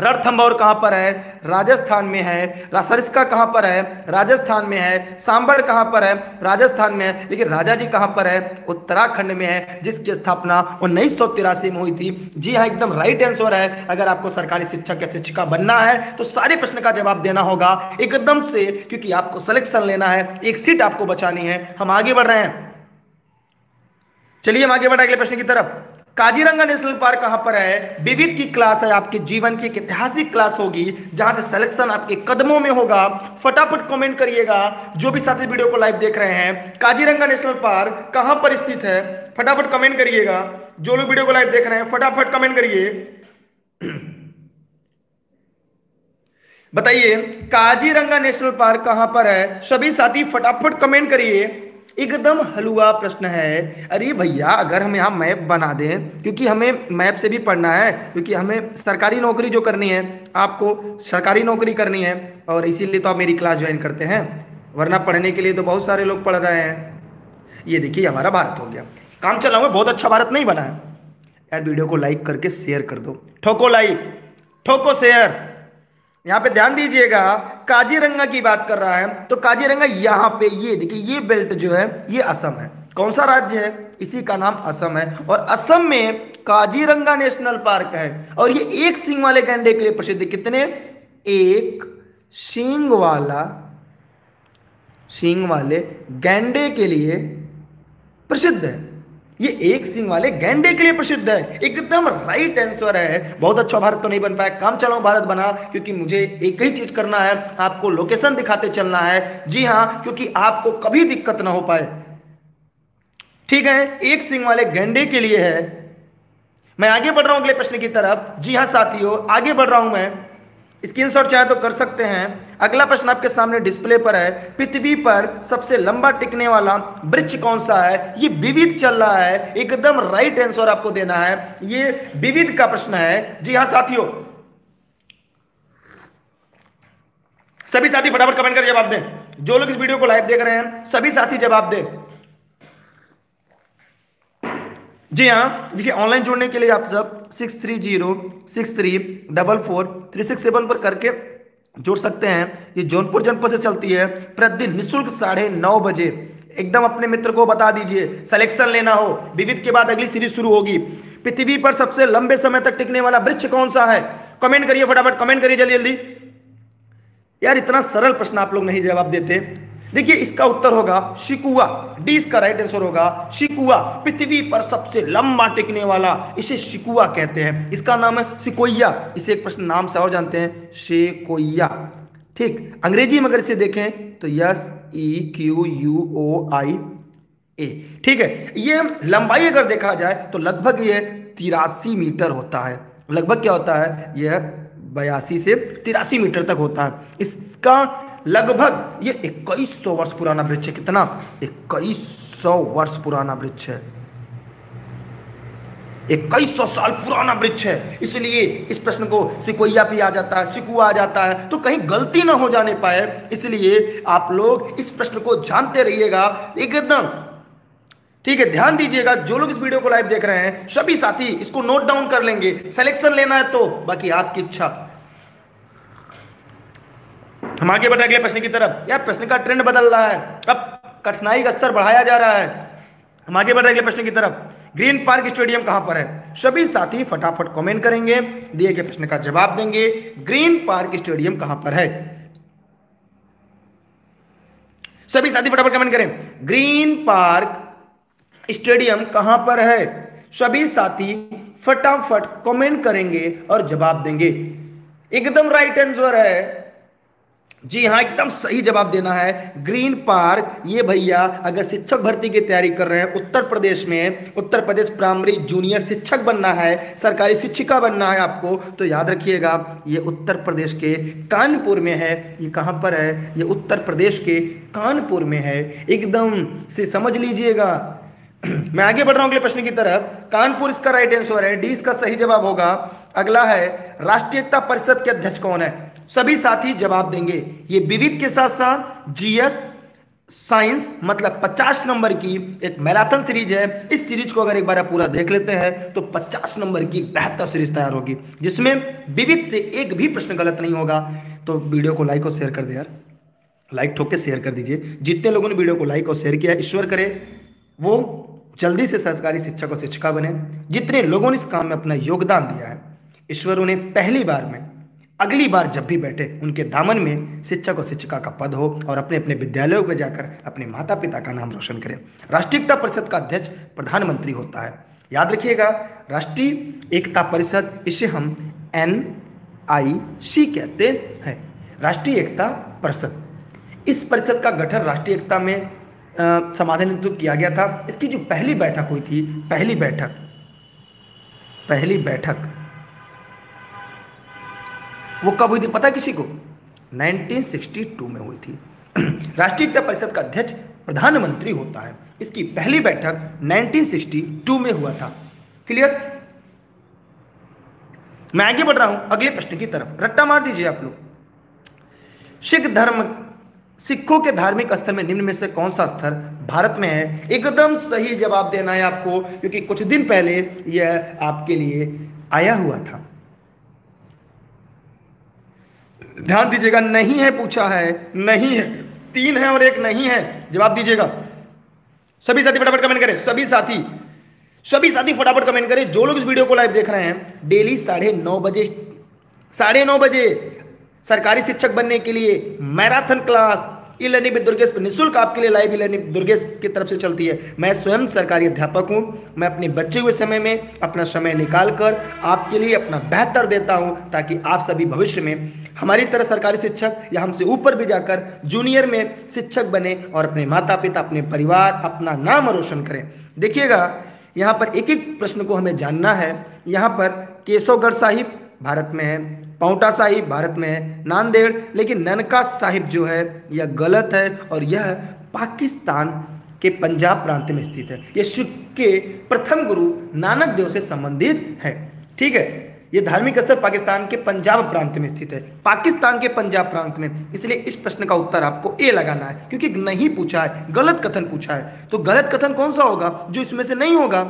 रणथंबोर कहाँ पर है? राजस्थान में है। सरिस्का कहाँ पर है? राजस्थान में है। सांबर कहाँ पर है? राजस्थान में है। लेकिन राजा जी कहाँ पर है? उत्तराखंड में है, जिसकी स्थापना उन्नीस सौ तिरासी में हुई थी। जी हाँ एकदम राइट आंसर है। अगर आपको सरकारी शिक्षक या शिक्षिका बनना है तो सारे प्रश्न का जवाब देना होगा। एकदम से, क्योंकि आपको सिलेक्शन लेना है। एक सीट आपको बचानी है। हम आगे बढ़ रहे हैं। चलिए हम आगे बढ़े अगले प्रश्न की तरफ़। काजीरंगा नेशनल पार्क कहाँ पर है? विविध की क्लास है, आपके जीवन की एक ऐतिहासिक क्लास होगी, जहाँ से सिलेक्शन आपके कदमों में होगा। फटाफट कमेंट करिएगा, जो भी साथी वीडियो को लाइव देख रहे हैं। काजीरंगा नेशनल पार्क कहाँ पर स्थित है? फटाफट कमेंट करिएगा, जो लोग वीडियो को लाइव देख रहे हैं, फटाफट कमेंट करिए। बताइए, काजीरंगा नेशनल पार्क कहाँ पर है? सभी साथी फटाफट कमेंट करिए। एकदम हलुआ प्रश्न है। अरे भैया, अगर हम यहाँ मैप बना दें, क्योंकि हमें मैप से भी पढ़ना है, क्योंकि हमें सरकारी नौकरी जो करनी है, आपको सरकारी नौकरी करनी है, और इसीलिए तो आप मेरी क्लास ज्वाइन करते हैं। वरना पढ़ने के लिए तो बहुत सारे लोग पढ़ रहे हैं। ये देखिए हमारा भारत हो गया। काम चला हुआ बहुत अच्छा भारत नहीं बना है। यार, वीडियो को लाइक करके शेयर कर दो। ठोको लाइक ठोको शेयर यहाँ पे ध्यान दीजिएगा, काजीरंगा की बात कर रहा है तो काजीरंगा यहाँ पे ये, देखिए, ये बेल्ट जो है, ये असम है। कौन सा राज्य है? इसी का नाम असम है। और असम में काजीरंगा नेशनल पार्क है। और ये एक सिंह वाले गैंडे के लिए प्रसिद्ध कितने? एक सिंह वाला सिंह वाले गैंडे के लिए प्रसिद्ध है। ये एक सिंह वाले गैंडे के लिए प्रसिद्ध है। एकदम राइट आंसर है। बहुत अच्छा भारत तो नहीं बन पाया। काम चलाओ भारत बना, क्योंकि मुझे एक ही चीज़ करना है। आपको लोकेशन दिखाते चलना है। जी हाँ क्योंकि आपको कभी दिक्कत ना हो पाए। ठीक है, एक सिंह वाले गैंडे के लिए है। मैं आगे बढ़ रहा हूँ अगले प्रश्न की तरफ़। जी हाँ साथियों, आगे बढ़ रहा हूँ मैं। स्क्रीनशॉट चाहे तो कर सकते हैं। अगला प्रश्न आपके सामने डिस्प्ले पर है। पृथ्वी पर सबसे लंबा टिकने वाला वृक्ष कौन सा है? ये विविध चल रहा है। एकदम राइट आंसर आपको देना है। ये विविध का प्रश्न है। जी हाँ साथियों। सभी साथी फटाफट कमेंट कर जवाब दें। जो लोग इस वीडियो को लाइव देख रहे हैं, सभी साथी जवाब दें। जी हाँ देखिए ऑनलाइन जुड़ने के लिए आप सब six three zero six three double four three six seven पर करके जुड़ सकते हैं। ये जौनपुर जनपद से चलती है। प्रतिदिन निःशुल्क साढ़े नौ बजे। एकदम अपने मित्र को बता दीजिए सिलेक्शन लेना हो। विविध के बाद अगली सीरीज़ शुरू होगी। पृथ्वी पर सबसे लंबे समय तक टिकने वाला वृक्ष कौन सा है? कमेंट करिए फटाफट कमेंट करिए जल्दी जल्दी यार, इतना सरल प्रश्न आप लोग नहीं जवाब देते। देखिए, इसका उत्तर होगा शिकुआ, डी इसका राइट आंसर होगा, शिकुआ, पृथ्वी पर सबसे लंबा टिकने वाला, इसे शिकुआ कहते हैं। इसका नाम है सिकोइया। इसे एक प्रश्न नाम से और जानते हैं शेकोइया ठीक, अंग्रेज़ी में अगर इसे देखें तो S, E, Q, U, O, I, A. ठीक है, ये लंबाई अगर देखा जाए तो लगभग ये तिरासी मीटर होता है। लगभग क्या होता है? यह बयासी से तिरासी मीटर तक होता है। इसका लगभग ये इक्कीस सौ वर्ष पुराना वृक्ष है। कितना? इक्कीस सौ वर्ष पुराना वृक्ष है। इक्कीस सौ साल पुराना वृक्ष है। इसलिए इस प्रश्न को सिकोया भी आ जाता है सिकुआ आ जाता है तो कहीं गलती ना हो जाने पाए। इसलिए आप लोग इस प्रश्न को जानते रहिएगा एकदम। ठीक है, ध्यान दीजिएगा, जो लोग इस वीडियो को लाइव देख रहे हैं, सभी साथी इसको नोट डाउन कर लेंगे। सिलेक्शन लेना है तो बाकी आपकी इच्छा। हम आगे बढ़े अगले प्रश्न की तरफ़। यार प्रश्न का ट्रेंड बदल रहा है। अब कठिनाई का स्तर बढ़ाया जा रहा है। हम आगे बढ़ अगले प्रश्न की तरफ़। ग्रीन पार्क स्टेडियम कहाँ पर है? सभी साथी फटाफट कमेंट करेंगे, दिए गए प्रश्न का जवाब देंगे। ग्रीन पार्क स्टेडियम कहाँ पर है? सभी साथी फटाफट कमेंट करें। ग्रीन पार्क स्टेडियम कहाँ पर है? सभी साथी फटाफट कमेंट करेंगे और जवाब देंगे। एकदम राइट आंसर है। जी हाँ एकदम सही जवाब देना है। ग्रीन पार्क, ये भैया अगर शिक्षक भर्ती की तैयारी कर रहे हैं, उत्तर प्रदेश में, उत्तर प्रदेश प्राइमरी जूनियर शिक्षक बनना है, सरकारी शिक्षिका बनना है आपको तो याद रखिएगा, ये उत्तर प्रदेश के कानपुर में है। ये कहाँ पर है? ये उत्तर प्रदेश के कानपुर में है। एकदम से समझ लीजिएगा। मैं आगे बढ़ रहा हूँ अगले प्रश्न की तरफ़। कानपुर इसका राइट आंसर है। डी इसका सही जवाब होगा। अगला है, राष्ट्रीय एकता परिषद के अध्यक्ष कौन है? सभी साथी जवाब देंगे। ये विविध के साथ साथ जीएस, साइंस मतलब 50 नंबर की एक मैराथन सीरीज़ है। इस सीरीज़ को अगर एक बार आप पूरा देख लेते हैं तो 50 नंबर की बेहतर सीरीज़ तैयार होगी, जिसमें विविध से एक भी प्रश्न गलत नहीं होगा। तो वीडियो को लाइक और शेयर कर दे यार। लाइक ठोक के शेयर कर दीजिए। जितने लोगों ने वीडियो को लाइक और शेयर किया, ईश्वर करे, वो जल्दी से सरकारी शिक्षक और शिक्षिका बने। जितने लोगों ने इस काम में अपना योगदान दिया है, ईश्वर उन्हें पहली बार में अगली बार जब भी बैठे, उनके दामन में शिक्षक और शिक्षिका का पद हो और अपने अपने विद्यालयों में जाकर अपने माता पिता का नाम रोशन करें। राष्ट्रीय एकता परिषद का अध्यक्ष, प्रधानमंत्री होता है। याद रखिएगा, राष्ट्रीय एकता परिषद, इसे हम एन आई सी कहते हैं। राष्ट्रीय एकता परिषद। इस परिषद का गठन राष्ट्रीय एकता में समाधान किया गया था। इसकी जो पहली बैठक हुई थी, पहली बैठक पहली बैठक वो कब हुई थी पता किसी को? 1962 में हुई थी। राष्ट्रीय एकता परिषद का अध्यक्ष, प्रधानमंत्री होता है। इसकी पहली बैठक 1962 में हुआ था। क्लियर मैं आगे बढ़ रहा हूँ, अगले प्रश्न की तरफ़। रट्टा मार दीजिए आप लोग। सिख धर्म, सिखों के धार्मिक स्थल में निम्न में से कौन सा स्थल भारत में है? एकदम सही जवाब देना है आपको, क्योंकि कुछ दिन पहले यह आपके लिए आया हुआ था। ध्यान दीजिएगा, नहीं है पूछा है, नहीं है, तीन है और एक नहीं है, जवाब दीजिएगा। सभी साथी फटाफट कमेंट करें, सभी साथी सभी साथी फटाफट कमेंट करें। जो लोग इस वीडियो को लाइव देख रहे हैं डेली साढ़े नौ बजे, साढ़े नौ बजे सरकारी शिक्षक बनने के लिए marathon class e learning with Durgesh निःशुल्क आपके लिए लाइव ई लर्निंग दुर्गेश की तरफ़ से चलती है। मैं स्वयं सरकारी अध्यापक हूँ। मैं अपने बच्चे हुए समय में अपना समय निकाल कर आपके लिए अपना बेहतर देता हूँ ताकि आप सभी भविष्य में हमारी तरह सरकारी शिक्षक या हमसे ऊपर भी जाकर जूनियर में शिक्षक बने और अपने माता पिता अपने परिवार, अपना नाम रोशन करें। देखिएगा, यहाँ पर एक एक प्रश्न को हमें जानना है। यहाँ पर केशवगढ़ साहिब भारत में है। पाउटा साहिब भारत में है, नांदेड़, लेकिन ननका साहिब जो है, यह गलत है और यह पाकिस्तान के पंजाब प्रांत में स्थित है। यह सिख के प्रथम गुरु नानक देव से संबंधित है। ठीक है? यह धार्मिक स्थल पाकिस्तान के पंजाब प्रांत में स्थित है। पाकिस्तान के पंजाब प्रांत में। इसलिए इस प्रश्न का उत्तर आपको ए लगाना है, क्योंकि नहीं पूछा है, गलत कथन पूछा है। तो गलत कथन कौन सा होगा जो इसमें से नहीं होगा?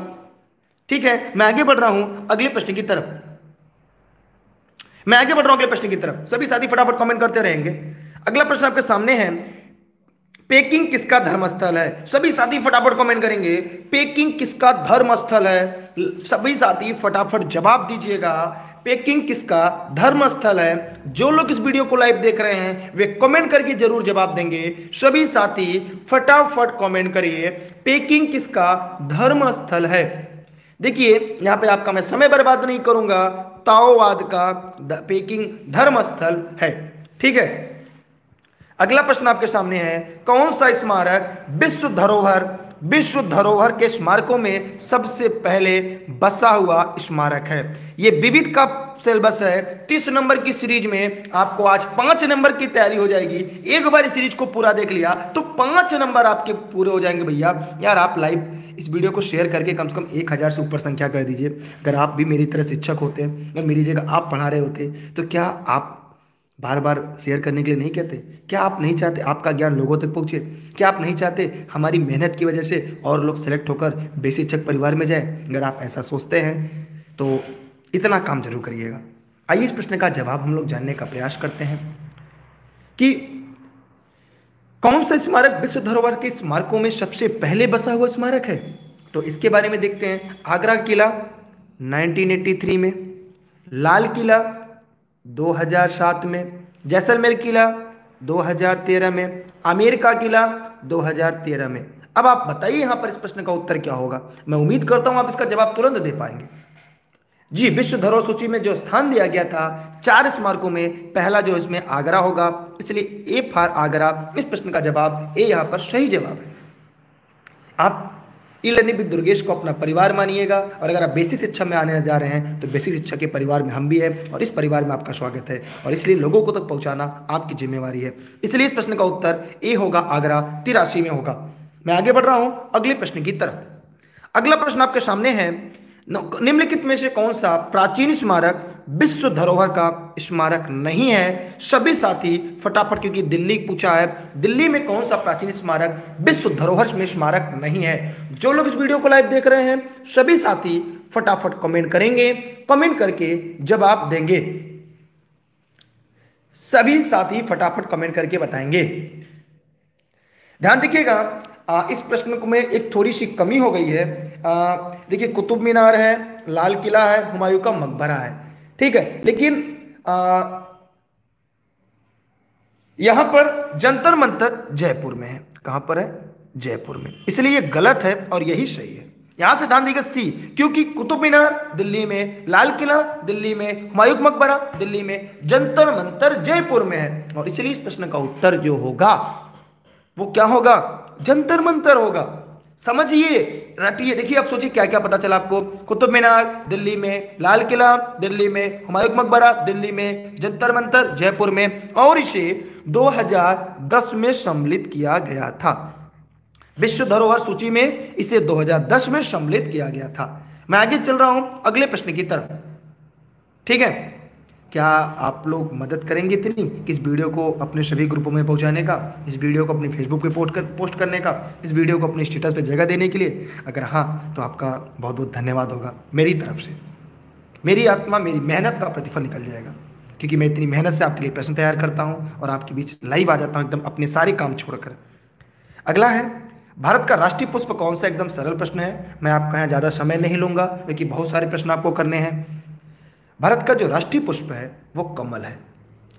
ठीक है? मैं आगे बढ़ रहा हूँ, अगले प्रश्न की तरफ़। मैं आगे बढ़ रहा हूँ अगले प्रश्न की तरफ़। सभी साथी फटाफट कमेंट करते रहेंगे। अगला प्रश्न आपके सामने है पेकिंग किसका धर्मस्थल है? सभी साथी फटाफट कमेंट करेंगे पेकिंग किसका धर्मस्थल है? सभी साथी फटाफट जवाब दीजिएगा पेकिंग किसका धर्म स्थल है? जो लोग इस वीडियो को लाइव देख रहे हैं, वे कमेंट करके ज़रूर जवाब देंगे। सभी साथी फटाफट कमेंट करिए पेकिंग किसका धर्म स्थल है? देखिए, यहाँ पे आपका मैं समय बर्बाद नहीं करूँगा ताओवाद का पेकिंग धर्म स्थल है। ठीक है? अगला प्रश्न आपके सामने है, कौन सा स्मारक विश्व धरोहर विश्व धरोहर के स्मारकों में सबसे पहले बसा हुआ स्मारक है? ये विविध का सिलेबस है। तीस नंबर की सीरीज़ में आपको आज पाँच नंबर की तैयारी हो जाएगी। एक बार सीरीज़ को पूरा देख लिया तो पाँच नंबर आपके पूरे हो जाएँगे भैया। यार, आप लाइव इस वीडियो को शेयर करके कम से कम एक हज़ार से ऊपर संख्या कर दीजिए। अगर आप भी मेरी तरह शिक्षक होते हैं अगर मेरी जगह आप पढ़ा रहे होते तो क्या आप बार बार शेयर करने के लिए नहीं कहते? क्या आप नहीं चाहते आपका ज्ञान लोगों तक पहुँचे? क्या आप नहीं चाहते हमारी मेहनत की वजह से और लोग सेलेक्ट होकर बेशिक्षक परिवार में जाए? अगर आप ऐसा सोचते हैं तो इतना काम ज़रूर करिएगा। आइए इस प्रश्न का जवाब हम लोग जानने का प्रयास करते हैं कि कौन सा स्मारक विश्व धरोहर के स्मारकों में सबसे पहले बसा हुआ स्मारक है? तो इसके बारे में देखते हैं। आगरा किला 1983 में। लाल किला 2007 में। जैसलमेर किला 2013 में। आमेर का किला 2013 में। अब आप बताइए यहाँ पर इस प्रश्न का उत्तर क्या होगा? मैं उम्मीद करता हूँ आप इसका जवाब तुरंत दे पाएँगे। जी, विश्व धरोहर सूची में जो स्थान दिया गया था, चार स्मारकों में, पहला जो इसमें आगरा होगा, इसलिए ए फार आगरा, इस प्रश्न का जवाब, ए यहाँ पर सही जवाब है। आप लर्निंग दुर्गेश को अपना परिवार मानिएगा, और अगर आप बेसिक शिक्षा में आने जा रहे हैं तो बेसिक शिक्षा के परिवार में हम भी हैं, और इस परिवार में आपका स्वागत है, और इसलिए लोगों को तक पहुंचाना आपकी जिम्मेवारी है। इसलिए इस प्रश्न का उत्तर, ए होगा आगरा, तिरासी में होगा। मैं आगे बढ़ रहा हूँ, अगले प्रश्न की तरफ़। अगला प्रश्न आपके सामने है निम्नलिखित में से कौन सा प्राचीन स्मारक विश्व धरोहर का स्मारक नहीं है? सभी साथी फटाफट, क्योंकि दिल्ली पूछा है, दिल्ली में कौन सा प्राचीन स्मारक विश्व धरोहर में स्मारक नहीं है? जो लोग इस वीडियो को लाइव देख रहे हैं, सभी साथी फटाफट कमेंट करेंगे। कमेंट करके जवाब देंगे। सभी साथी फटाफट कमेंट करके बताएँगे। ध्यान रखिएगा इस प्रश्न में एक थोड़ी सी कमी हो गई है। देखिए कुतुब मीनार है लाल किला है हुमायूं का मकबरा है। ठीक है लेकिन आ, यहाँ पर जंतर मंतर जयपुर में है। कहाँ पर है? जयपुर में। इसलिए ये गलत है और यही सही है। यहाँ से ध्यान दीजिएगा सी क्योंकि कुतुब मीनार दिल्ली में लाल किला दिल्ली में हुमायूं मकबरा दिल्ली में जंतर मंतर जयपुर में है। और इसलिए इस प्रश्न का उत्तर जो होगा वो क्या होगा? जंतर मंतर होगा। समझिए, रटिए। देखिए आप सोचिए क्या क्या पता चला आपको। कुतुब मीनार, दिल्ली में लाल किला, दिल्ली में हुमायूं मकबरा दिल्ली में जंतर मंतर, जयपुर में। और इसे 2010 में सम्मिलित किया गया था। विश्व धरोहर सूची में इसे 2010 में सम्मिलित किया गया था। मैं आगे चल रहा हूँ, अगले प्रश्न की तरफ़। ठीक है? क्या आप लोग मदद करेंगे इतनी कि इस वीडियो को अपने सभी ग्रुपों में पहुँचाने का? इस वीडियो को अपने फेसबुक पे पोस्ट कर, पोस्ट करने का? इस वीडियो को अपने स्टेटस पे जगह देने के लिए? अगर हाँ तो आपका बहुत बहुत धन्यवाद होगा मेरी तरफ़ से। मेरी आत्मा, मेरी मेहनत का प्रतिफल निकल जाएगा। क्योंकि मैं इतनी मेहनत से आपके लिए प्रश्न तैयार करता हूँ और आपके बीच लाइव आ जाता हूँ एकदम अपने सारे काम छोड़कर। अगला है, भारत का राष्ट्रीय पुष्प कौन सा एकदम सरल प्रश्न है? मैं आपका यहाँ ज़्यादा समय नहीं लूँगा, क्योंकि बहुत सारे प्रश्न आपको करने हैं। भारत का जो राष्ट्रीय पुष्प है, वो कमल है।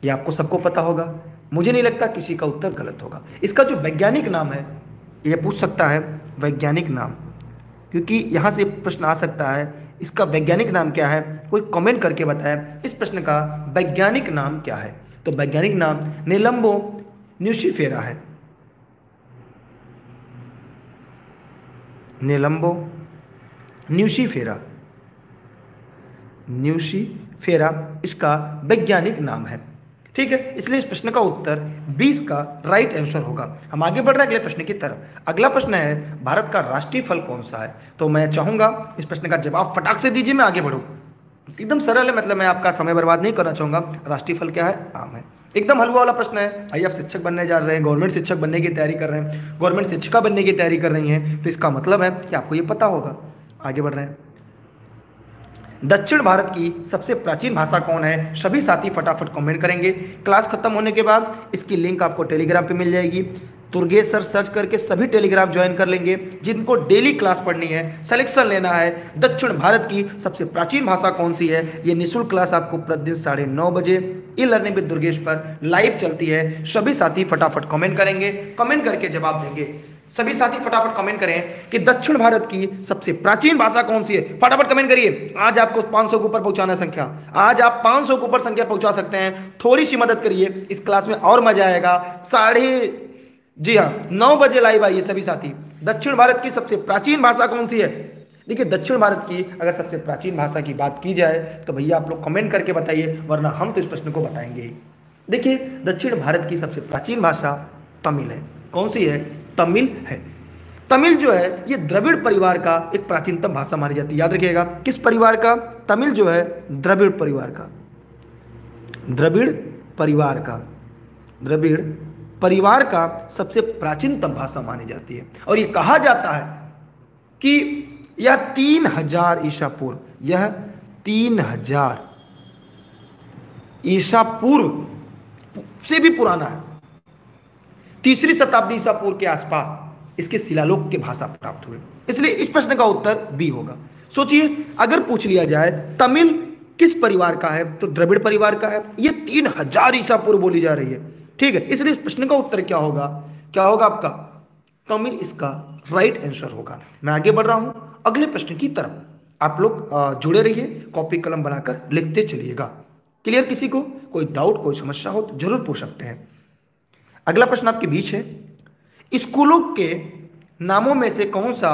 ये आपको सबको पता होगा। मुझे नहीं लगता किसी का उत्तर गलत होगा। इसका जो वैज्ञानिक नाम है, ये पूछ सकता है, वैज्ञानिक नाम। क्योंकि यहाँ से प्रश्न आ सकता है, इसका वैज्ञानिक नाम क्या है? कोई कमेंट करके बताए। इस प्रश्न का वैज्ञानिक नाम क्या है? तो वैज्ञानिक नाम निलंबो न्यूसीफेरा है। निलंबो न्यूसीफेरा। न्यूशी, फेरा, इसका वैज्ञानिक नाम है। ठीक है, इसलिए इस प्रश्न का उत्तर 20 का राइट आंसर होगा। हम आगे बढ़ रहे हैं अगले प्रश्न की तरफ़। अगला प्रश्न है, भारत का राष्ट्रीय फल कौन सा है? तो मैं चाहूँगा इस प्रश्न का जवाब फटाक से दीजिए, मैं आगे बढ़ू। एकदम सरल है मतलब मैं आपका समय बर्बाद नहीं करना चाहूँगा। राष्ट्रीय फल क्या है? आम है। एकदम हलवा वाला प्रश्न है। आइए, आप शिक्षक बनने जा रहे हैं, गवर्नमेंट शिक्षक बनने की तैयारी कर रहे हैं। गवर्नमेंट शिक्षिका बनने की तैयारी कर रही हैं। तो इसका मतलब है कि आपको ये पता होगा। आगे बढ़ रहे हैं। दक्षिण भारत की सबसे प्राचीन भाषा कौन है? सभी साथी फटाफट कमेंट करेंगे। क्लास खत्म होने के बाद इसकी लिंक आपको टेलीग्राम पे मिल जाएगी। तुर्गेश सर सर्च करके सभी टेलीग्राम ज्वाइन कर लेंगे। जिनको डेली क्लास पढ़नी है सिलेक्शन लेना है, दक्षिण भारत की सबसे प्राचीन भाषा कौन सी है? ये निःशुल्क क्लास आपको प्रतिदिन साढ़े नौ बजे ई लर्निंग विद दुर्गेश पर लाइव चलती है। सभी साथी फटाफट कमेंट करेंगे। कमेंट करके जवाब देंगे। सभी साथी फटाफट कमेंट करें कि दक्षिण भारत की सबसे प्राचीन भाषा कौन सी है? फटाफट कमेंट करिए। आज आपको 500 के ऊपर पहुंचाना संख्या। आज आप 500 के ऊपर संख्या पहुँचा सकते हैं। थोड़ी सी मदद करिए। इस क्लास में और मज़ा आएगा। साढ़े जी हाँ नौ बजे लाइव आइए सभी साथी। दक्षिण भारत की सबसे प्राचीन भाषा कौन सी है? देखिए, दक्षिण भारत की अगर सबसे प्राचीन भाषा की बात की जाए तो भैया आप लोग कमेंट करके बताइए, वरना हम तो इस प्रश्न को बताएँगे देखिए, दक्षिण भारत की सबसे प्राचीन भाषा तमिल है। कौन सी है? तमिल है। तमिल जो है, ये द्रविड़ परिवार का एक प्राचीनतम भाषा मानी जाती है। याद रखिएगा, किस परिवार का? तमिल जो है, द्रविड़ परिवार का। द्रविड़ परिवार का। द्रविड़ परिवार का सबसे प्राचीनतम भाषा मानी जाती है। और ये कहा जाता है कि यह तीन हज़ार ईसा पूर्व यह तीन हज़ार ईसा पूर्व से भी पुराना है। तीसरी शताब्दी ईसा पूर्व के आसपास इसके शिलालोक के भाषा प्राप्त हुए इसलिए इस प्रश्न का उत्तर बी होगा। सोचिए, अगर पूछ लिया जाए, तमिल किस परिवार का है तो द्रविड़ परिवार का है। ये तीन हज़ार ईसा पूर्व बोली जा रही है। ठीक है, इसलिए इस प्रश्न का उत्तर क्या होगा? क्या होगा आपका? तमिल इसका राइट आंसर होगा। मैं आगे बढ़ रहा हूँ। अगले प्रश्न की तरफ़ आप लोग जुड़े रहिए, कॉपी कलम बनाकर लिखते चलिएगा। क्लियर किसी को? कोई डाउट कोई समस्या हो तो ज़रूर पूछ सकते हैं। अगला प्रश्न आपके बीच है। स्कूलों के नामों में से कौन सा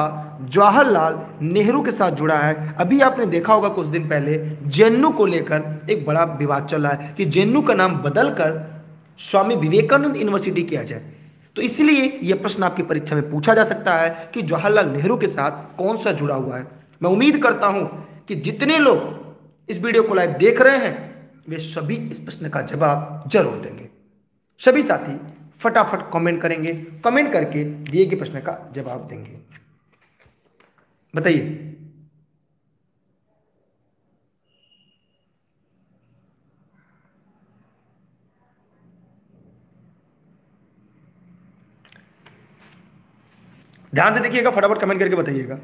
जवाहरलाल नेहरू के साथ जुड़ा है? अभी आपने देखा होगा कुछ दिन पहले, जेन्नू को लेकर एक बड़ा विवाद चल रहा है कि जेन्नू का नाम बदलकर स्वामी विवेकानंद यूनिवर्सिटी किया जाए। तो इसलिए यह प्रश्न आपकी परीक्षा में पूछा जा सकता है कि जवाहरलाल नेहरू के साथ कौन सा जुड़ा हुआ है। मैं उम्मीद करता हूँ कि जितने लोग इस वीडियो को लाइव देख रहे हैं, वे सभी इस प्रश्न का जवाब ज़रूर देंगे। सभी साथी फटाफट कमेंट करेंगे। कमेंट करके दिए गए प्रश्न का जवाब देंगे। बताइए। ध्यान से देखिएगा, फटाफट कमेंट करके बताइएगा।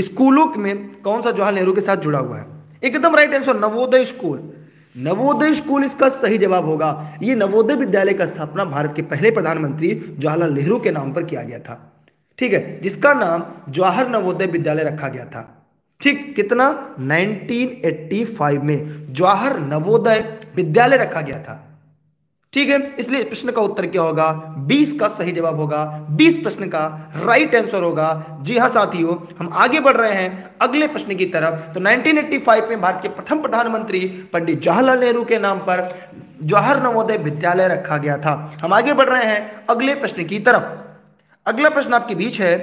स्कूलों में कौन सा जवाहर नेहरू के साथ जुड़ा हुआ है? एकदम right answer Navodaya school. Navodaya school इसका सही जवाब होगा। ये नवोदय विद्यालय का स्थापना भारत के पहले प्रधानमंत्री जवाहरलाल नेहरू के नाम पर किया गया था। ठीक है, जिसका नाम जवाहर नवोदय विद्यालय रखा गया था। ठीक, कितना? 1985 में जवाहर नवोदय विद्यालय रखा गया था। ठीक है? इसलिए प्रश्न का उत्तर क्या होगा? 20 का सही जवाब होगा। 20 प्रश्न का राइट आंसर होगा। जी हाँ साथियों, हम आगे बढ़ रहे हैं अगले प्रश्न की तरफ़। तो 1985 में भारत के प्रथम प्रधानमंत्री पंडित जवाहरलाल नेहरू के नाम पर जवाहर नवोदय विद्यालय रखा गया था। हम आगे बढ़ रहे हैं अगले प्रश्न की तरफ़। अगला प्रश्न आपके बीच है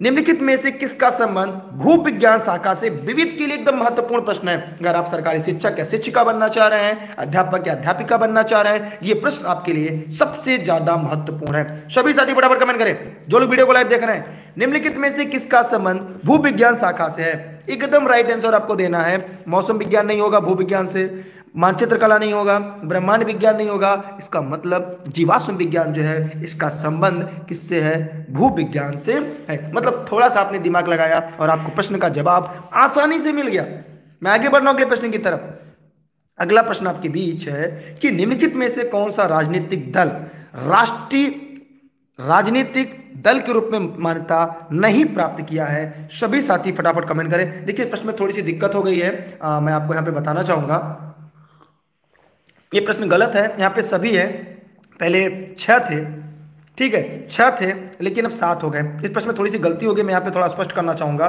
निम्नलिखित में से किसका संबंध भू विज्ञान शाखा से विविध के लिए एकदम महत्वपूर्ण प्रश्न है? अगर आप सरकारी शिक्षक या शिक्षिका बनना चाह रहे हैं, अध्यापक या अध्यापिका बनना चाह रहे हैं, ये प्रश्न आपके लिए सबसे ज़्यादा महत्वपूर्ण है। सभी साथी बराबर कमेंट करें। जो लोग वीडियो को लाइव देख रहे हैं, निम्नलिखित में से किसका संबंध भू विज्ञान शाखा से है? एकदम राइट आंसर आपको देना है। मौसम विज्ञान नहीं होगा भू विज्ञान से। मानचित्र कला नहीं होगा ब्रह्मांड विज्ञान नहीं होगा इसका मतलब जीवाश्म विज्ञान जो है इसका संबंध किससे है? भू विज्ञान से है। मतलब थोड़ा सा आपने दिमाग लगाया और आपको प्रश्न का जवाब आसानी से मिल गया। मैं आगे बढ़ रहा हूँ अगले प्रश्न की तरफ़। अगला प्रश्न आपके बीच है कि निम्नलिखित में से कौन सा राजनीतिक दल राष्ट्रीय राजनीतिक दल के रूप में मान्यता नहीं प्राप्त किया है? सभी साथी फटाफट कमेंट करें। देखिए प्रश्न में थोड़ी सी दिक्कत हो गई है। आ, मैं आपको यहाँ पे बताना चाहूँगा। ये प्रश्न गलत है, यहाँ पे सभी है। पहले छह थे, ठीक है, छह थे, लेकिन अब सात हो गए। इस प्रश्न में थोड़ी सी गलती हो गई मैं यहाँ पे थोड़ा स्पष्ट करना चाहूँगा।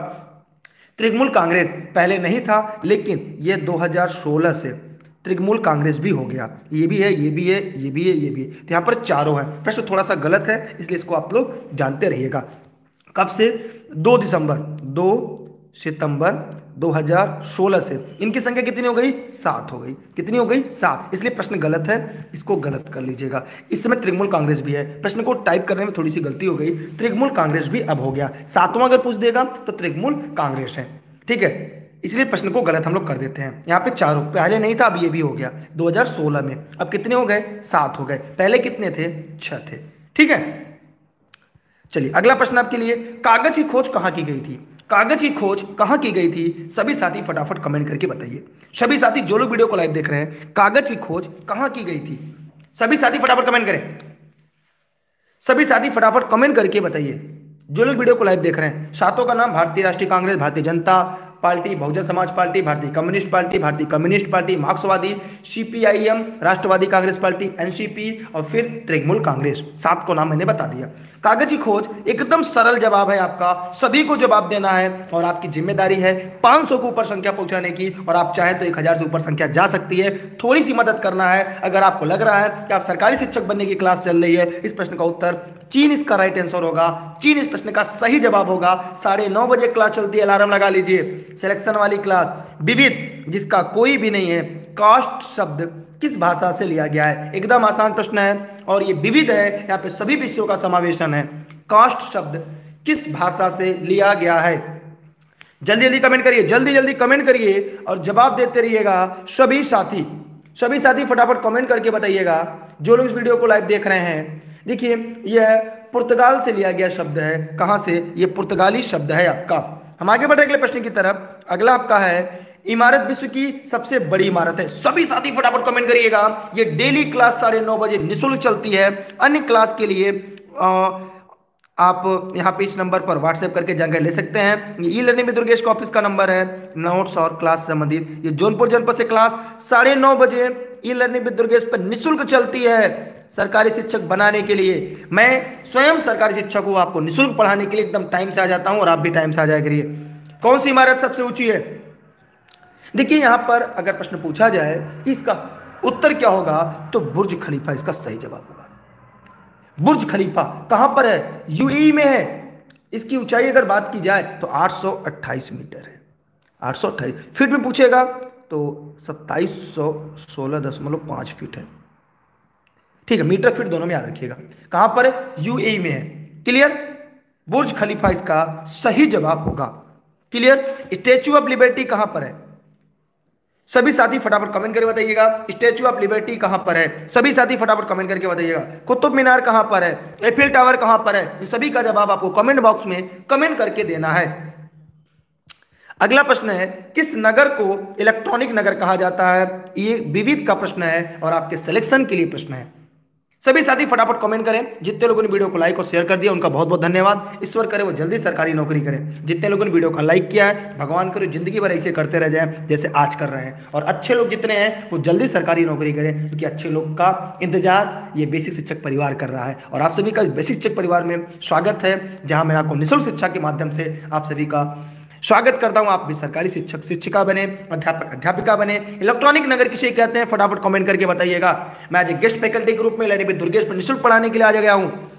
त्रिगमूल कांग्रेस पहले नहीं था, लेकिन ये 2016 से त्रिगमूल कांग्रेस भी हो गया। ये भी है, ये भी है, ये भी है, ये भी है। तो यहाँ पर चारों है। प्रश्न थोड़ा सा गलत है, इसलिए इसको आप लोग जानते रहिएगा। कब से? दो दिसंबर, दो सितंबर 2016 से। इनकी संख्या कितनी हो गई? सात हो गई। कितनी हो गई? सात। इसलिए प्रश्न गलत है। इसको गलत कर लीजिएगा। इस समय त्रिगमूल कांग्रेस भी है। प्रश्न को टाइप करने में थोड़ी सी गलती हो गई। त्रिगमूल कांग्रेस भी अब हो गया। सातवां अगर पूछ देगा तो त्रिगमूल कांग्रेस है। ठीक है? इसलिए प्रश्न को गलत हम लोग कर देते हैं। यहाँ पे चारों, पहले नहीं था, अब ये भी हो गया। 2016 में। अब कितने हो गए? सात हो गए। पहले कितने थे? छह थे। ठीक है? चलिए, अगला प्रश्न आपके लिए। कागज़ की खोज कहाँ की गई थी? कागज़ की खोज कहाँ की गई थी? सभी साथी फटाफट कमेंट करके बताइए। सभी साथी जो लोग वीडियो को लाइव देख रहे हैं, कागज़ की खोज कहाँ की गई थी? सभी साथी फटाफट कमेंट करें। सभी साथी फटाफट कमेंट करके बताइए। जो लोग वीडियो को लाइव देख रहे हैं, सातों का नाम भारतीय राष्ट्रीय Congress, Bharatiya Janata party, Bahujan Samaj party, Bharatiya communist party, Bharatiya communist party, मार्क्सवादी CPIM Rashtravadi Congress party NCP और फिर तृणमूल कांग्रेस। सात को नाम मैंने बता दिया। कागज़ी खोज एकदम सरल जवाब है आपका। सभी को जवाब देना है और आपकी ज़िम्मेदारी है 500 को ऊपर संख्या पहुँचाने की और आप चाहें तो 1000 से ऊपर संख्या जा सकती है। थोड़ी सी मदद करना है। अगर आपको लग रहा है कि आप सरकारी शिक्षक बनने की क्लास चल रही है, इस प्रश्न का उत्तर चीन इसका राइट आंसर होगा। चीन इस प्रश्न का सही जवाब होगा। साढ़े बजे क्लास चलती है, अलार्म लगा लीजिए। सिलेक्शन वाली क्लास विविध, जिसका कोई भी नहीं है कास्ट शब्द किस भाषा से लिया गया है? एकदम आसान प्रश्न है और ये विविध है। यहाँ पे सभी विषयों का समावेशन है। कास्ट शब्द किस भाषा से लिया गया है? जल्दी जल्दी कमेंट करिए, जल्दी जल्दी कमेंट करिए और जवाब देते रहिएगा सभी साथी। सभी साथी फटाफट कमेंट करके बताइएगा। जो लोग इस वीडियो को लाइव देख रहे हैं, देखिए, यह पुर्तगाल से लिया गया शब्द है। कहाँ से? यह पुर्तगाली शब्द है आपका। हम आगे बढ़े अगले प्रश्न की तरफ़। अगला आपका है इमारत विश्व की सबसे बड़ी इमारत है। सभी साथी फटाफट कमेंट करिएगा। ये डेली क्लास साढ़े नौ बजे निःशुल्क चलती है। अन्य क्लास के लिए आ, आप यहाँ पे इस नंबर पर व्हाट्सएप करके जानकारी ले सकते हैं। ये ई लर्निंग में दुर्गेश का ऑफ़िस का नंबर है। नोट्स और क्लास संबंधित। ये जौनपुर जनपद से क्लास साढ़े नौ बजे ई लर्निंग विद दुर्गेश पर निःशुल्क चलती है। सरकारी शिक्षक बनाने के लिए। मैं स्वयं सरकारी शिक्षक हूँ। आपको निःशुल्क पढ़ाने के लिए एकदम टाइम से आ जाता हूँ और आप भी टाइम से आ जाया करिए। कौन सी इमारत सबसे ऊँची है? देखिए, यहाँ पर अगर प्रश्न पूछा जाए कि इसका उत्तर क्या होगा तो बुर्ज खलीफा इसका सही जवाब होगा। बुर्ज खलीफा कहाँ पर है? यूएई में है। इसकी ऊंचाई अगर बात की जाए तो 828 मीटर है। 828 फीट में पूछेगा तो सत्ताईस सोलह दशमलव फीट है। ठीक है, मीटर फीट दोनों में याद रखिएगा। कहाँ पर है? यूएई में है। क्लियर? बुर्ज खलीफा इसका सही जवाब होगा। क्लियर? स्टेच्यू ऑफ़ लिबर्टी कहाँ पर है? सभी साथी फटाफट कमेंट करके बताइएगा। स्टेच्यू ऑफ़ लिबर्टी कहाँ पर है? सभी साथी फटाफट कमेंट करके बताइएगा। कुतुब मीनार कहाँ पर है? एफिल टावर कहाँ पर है? ये सभी का जवाब आपको कमेंट बॉक्स में कमेंट करके देना है। अगला प्रश्न है, किस नगर को इलेक्ट्रॉनिक नगर कहा जाता है? ये विविध का प्रश्न है और आपके सिलेक्शन के लिए प्रश्न है। सभी साथी फटाफट कमेंट करें। जितने लोगों ने वीडियो को लाइक और शेयर कर दिया, उनका बहुत बहुत धन्यवाद। ईश्वर करे वो जल्दी सरकारी नौकरी करें। जितने लोगों ने वीडियो को लाइक किया है, भगवान करे ज़िंदगी भर ऐसे करते रह जाए, जैसे आज कर रहे हैं। और अच्छे लोग जितने हैं, वो जल्दी सरकारी नौकरी करें, क्योंकि तो अच्छे लोग का इंतज़ार, ये बेसिक शिक्षक परिवार कर रहा है। और आप सभी का बेसिक शिक्षक परिवार में स्वागत है, जहाँ मैं आपको निःशुल्क शिक्षा के माध्यम से आप सभी का स्वागत करता हूँ आप भी सरकारी शिक्षक, शिक्षिका बने, अध्यापक, अध्यापिका बने। इलेक्ट्रॉनिक नगर किसे कहते हैं? फटाफट कमेंट करके बताइएगा। मैं आज गेस्ट फैकल्टी ग्रुप में लेने दुर्गेश निःशुल्क पढ़ाने के लिए आ गया हूँ।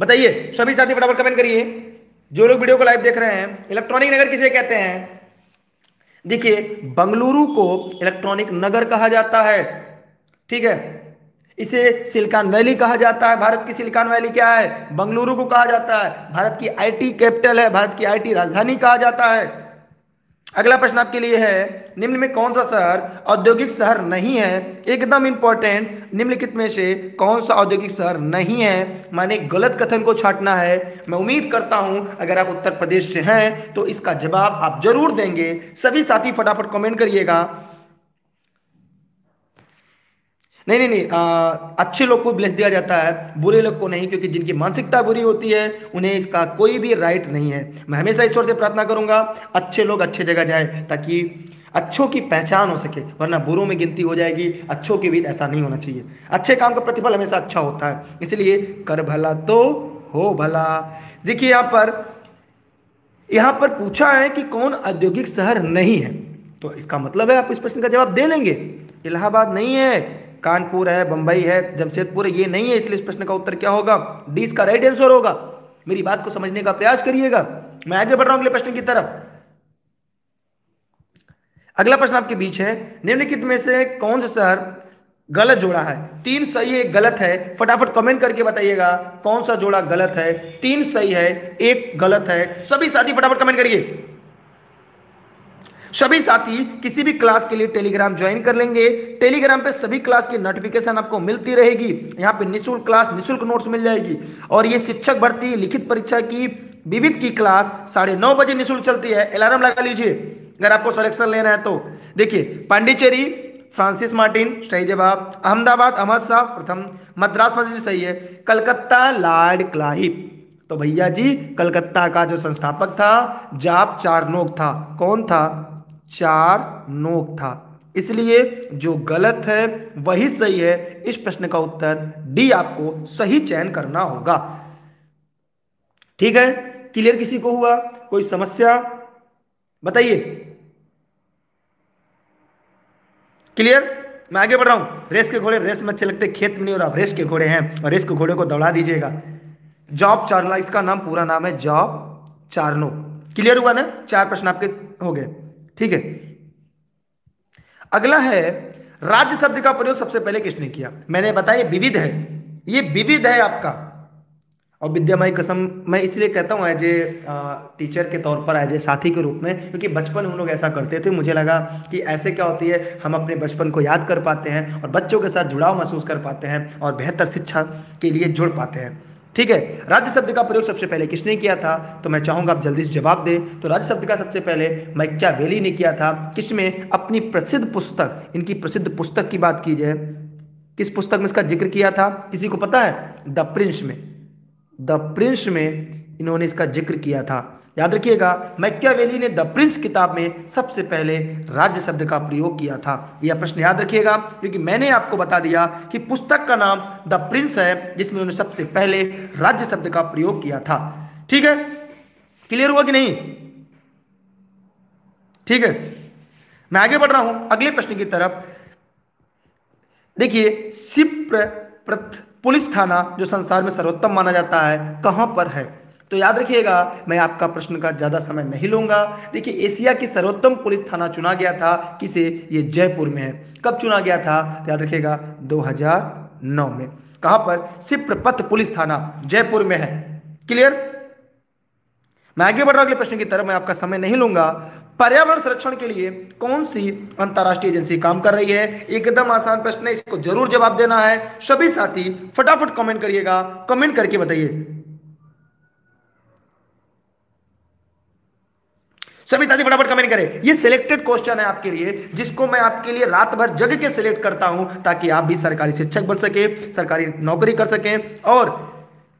बताइए, सभी साथी फटाफट कमेंट करिए। जो लोग वीडियो को लाइव देख रहे हैं, इलेक्ट्रॉनिक नगर किसे कहते हैं? देखिए, बंगलुरु को इलेक्ट्रॉनिक नगर कहा जाता है। ठीक है? इसे सिलिकॉन वैली कहा जाता है। भारत की सिलिकॉन वैली क्या है? बंगलुरु को कहा जाता है। भारत की आईटी कैपिटल है। भारत की आईटी राजधानी कहा जाता है। अगला प्रश्न आपके लिए है, निम्न में कौन सा शहर औद्योगिक शहर नहीं है? एकदम इंपॉर्टेंट निम्नलिखित में से कौन सा औद्योगिक शहर नहीं है? माने गलत कथन को छाटना है। मैं उम्मीद करता हूँ, अगर आप उत्तर प्रदेश से हैं तो इसका जवाब आप ज़रूर देंगे। सभी साथी फटाफट कमेंट करिएगा। नहीं नहीं नहीं आ, अच्छे लोग को ब्लेस दिया जाता है बुरे लोग को नहीं क्योंकि जिनकी मानसिकता बुरी होती है उन्हें इसका कोई भी राइट नहीं है। मैं हमेशा ईश्वर से प्रार्थना करूँगा अच्छे लोग अच्छे जगह जाए ताकि अच्छों की पहचान हो सके वरना बुरों में गिनती हो जाएगी अच्छों के बीच ऐसा नहीं होना चाहिए। अच्छे काम का प्रतिफल हमेशा अच्छा होता है इसलिए कर भला तो हो भला। देखिए यहाँ पर यहाँ पर पूछा है कि कौन औद्योगिक शहर नहीं है? तो इसका मतलब है आप इस प्रश्न का जवाब दे लेंगे। इलाहाबाद नहीं है कानपुर है, बंबई है, जमशेदपुर है, ये नहीं है, इसलिए इस प्रश्न का उत्तर क्या होगा? डी इसका राइट आंसर होगा। मेरी बात को समझने का प्रयास करिएगा। मैं आगे बढ़ रहा हूँ अगले प्रश्न की तरफ़। अगला प्रश्न आपके बीच है। निम्नलिखित में से कौन सा शहर गलत जोड़ा है? तीन सही, एक गलत है। फटाफट कमेंट करके बताइएगा, कौन सा जोड़ा गलत है? तीन सही है, एक गलत है। सभी साथी फटाफट कमेंट करिए। सभी साथी किसी भी क्लास के लिए टेलीग्राम ज्वाइन कर लेंगे। टेलीग्राम पे सभी क्लास की नोटिफिकेशन आपको मिलती रहेगी। यहाँ पे निःशुल्क क्लास निःशुल्क नोट्स मिल जाएगी। और ये शिक्षक भर्ती लिखित परीक्षा की, विविध की क्लास साढ़े नौ बजे निःशुल्क चलती है। अलार्म लगा लीजिए। अगर आपको सिलेक्शन लेना है तो। देखिए, पांडिचेरी, फ्रांसिस मार्टिन, सही जवाब। अहमदाबाद, अहमद शाह, प्रथम। मद्रास मस्जिद सही है। कलकत्ता, लॉर्ड क्लाहिप। तो भैया जी, कलकत्ता का जो संस्थापक था, जाप चारनोक था। कौन था? चार नोक था। इसलिए जो गलत है, वही सही है। इस प्रश्न का उत्तर डी आपको सही चयन करना होगा। ठीक है? क्लियर किसी को हुआ? कोई समस्या? बताइए। क्लियर मैं आगे बढ़ रहा हूँ। रेस के घोड़े, रेस में अच्छे लगते खेत में नहीं और आप रेस के घोड़े हैं और रेस के घोड़े को दौड़ा दीजिएगा। जॉब चारला, इसका नाम पूरा नाम है जॉब चारनो क्लियर हुआ ना? चार प्रश्न आपके हो गए। ठीक है? अगला है, राज्य शब्द का प्रयोग सबसे पहले किसने किया? मैंने बताया विविध है। ये विविध है आपका। और विद्यामय कसम, मैं इसलिए कहता हूँ एज ए टीचर के तौर पर एज ए साथी के रूप में, क्योंकि बचपन हम लोग ऐसा करते थे, मुझे लगा कि ऐसे क्या होती है, हम अपने बचपन को याद कर पाते हैं, और बच्चों के साथ जुड़ाव महसूस कर पाते हैं, और बेहतर शिक्षा के लिए जुड़ पाते हैं। ठीक है? राज्य शब्द का प्रयोग सबसे पहले किसने किया था? तो मैं चाहूँगा आप जल्दी से जवाब दें। तो राज्य शब्द का सबसे पहले मैक्चा मैक्यावेली ने किया था। किसमें? अपनी प्रसिद्ध पुस्तक, इनकी प्रसिद्ध पुस्तक की बात की जाए किस पुस्तक में इसका ज़िक्र किया था? किसी को पता है? द प्रिंस में। द प्रिंस में इन्होंने इसका ज़िक्र किया था। याद रखिएगा, मैक्यावेली ने द प्रिंस किताब में सबसे पहले राज्य शब्द का प्रयोग किया था। यह प्रश्न याद रखिएगा, क्योंकि मैंने आपको बता दिया कि पुस्तक का नाम द प्रिंस है, जिसमें उन्होंने सबसे पहले राज्य शब्द का प्रयोग किया था। ठीक है? क्लियर हुआ कि नहीं? ठीक है? मैं आगे बढ़ रहा हूँ, अगले प्रश्न की तरफ़। देखिए, सिप्र पुलिस थाना, जो संसार में सर्वोत्तम माना जाता है, कहाँ पर है? तो याद रखिएगा, मैं आपका प्रश्न का ज़्यादा समय नहीं लूँगा। देखिए, एशिया की सर्वोत्तम पुलिस थाना चुना गया था किसे ये जयपुर में है। कब चुना गया था? तो याद रखिएगा 2009 में। कहाँ पर? सिप्रपथ पुलिस थाना, जयपुर में है। क्लियर मैं आगे बढ़ रहा अगले प्रश्न की तरफ़, मैं आपका समय नहीं लूँगा। पर्यावरण संरक्षण के लिए कौन सी अंतरराष्ट्रीय एजेंसी काम कर रही है? एकदम आसान प्रश्न है, इसको ज़रूर जवाब देना है। सभी साथी, फटाफट कमेंट करिएगा। कमेंट करके बताइए। सभी साथी फटाफट कमेंट करें। ये सिलेक्टेड क्वेश्चन है आपके लिए, जिसको मैं आपके लिए रात भर जग के सिलेक्ट करता हूँ, ताकि आप भी सरकारी शिक्षक बन सके, सरकारी नौकरी कर सकें। और,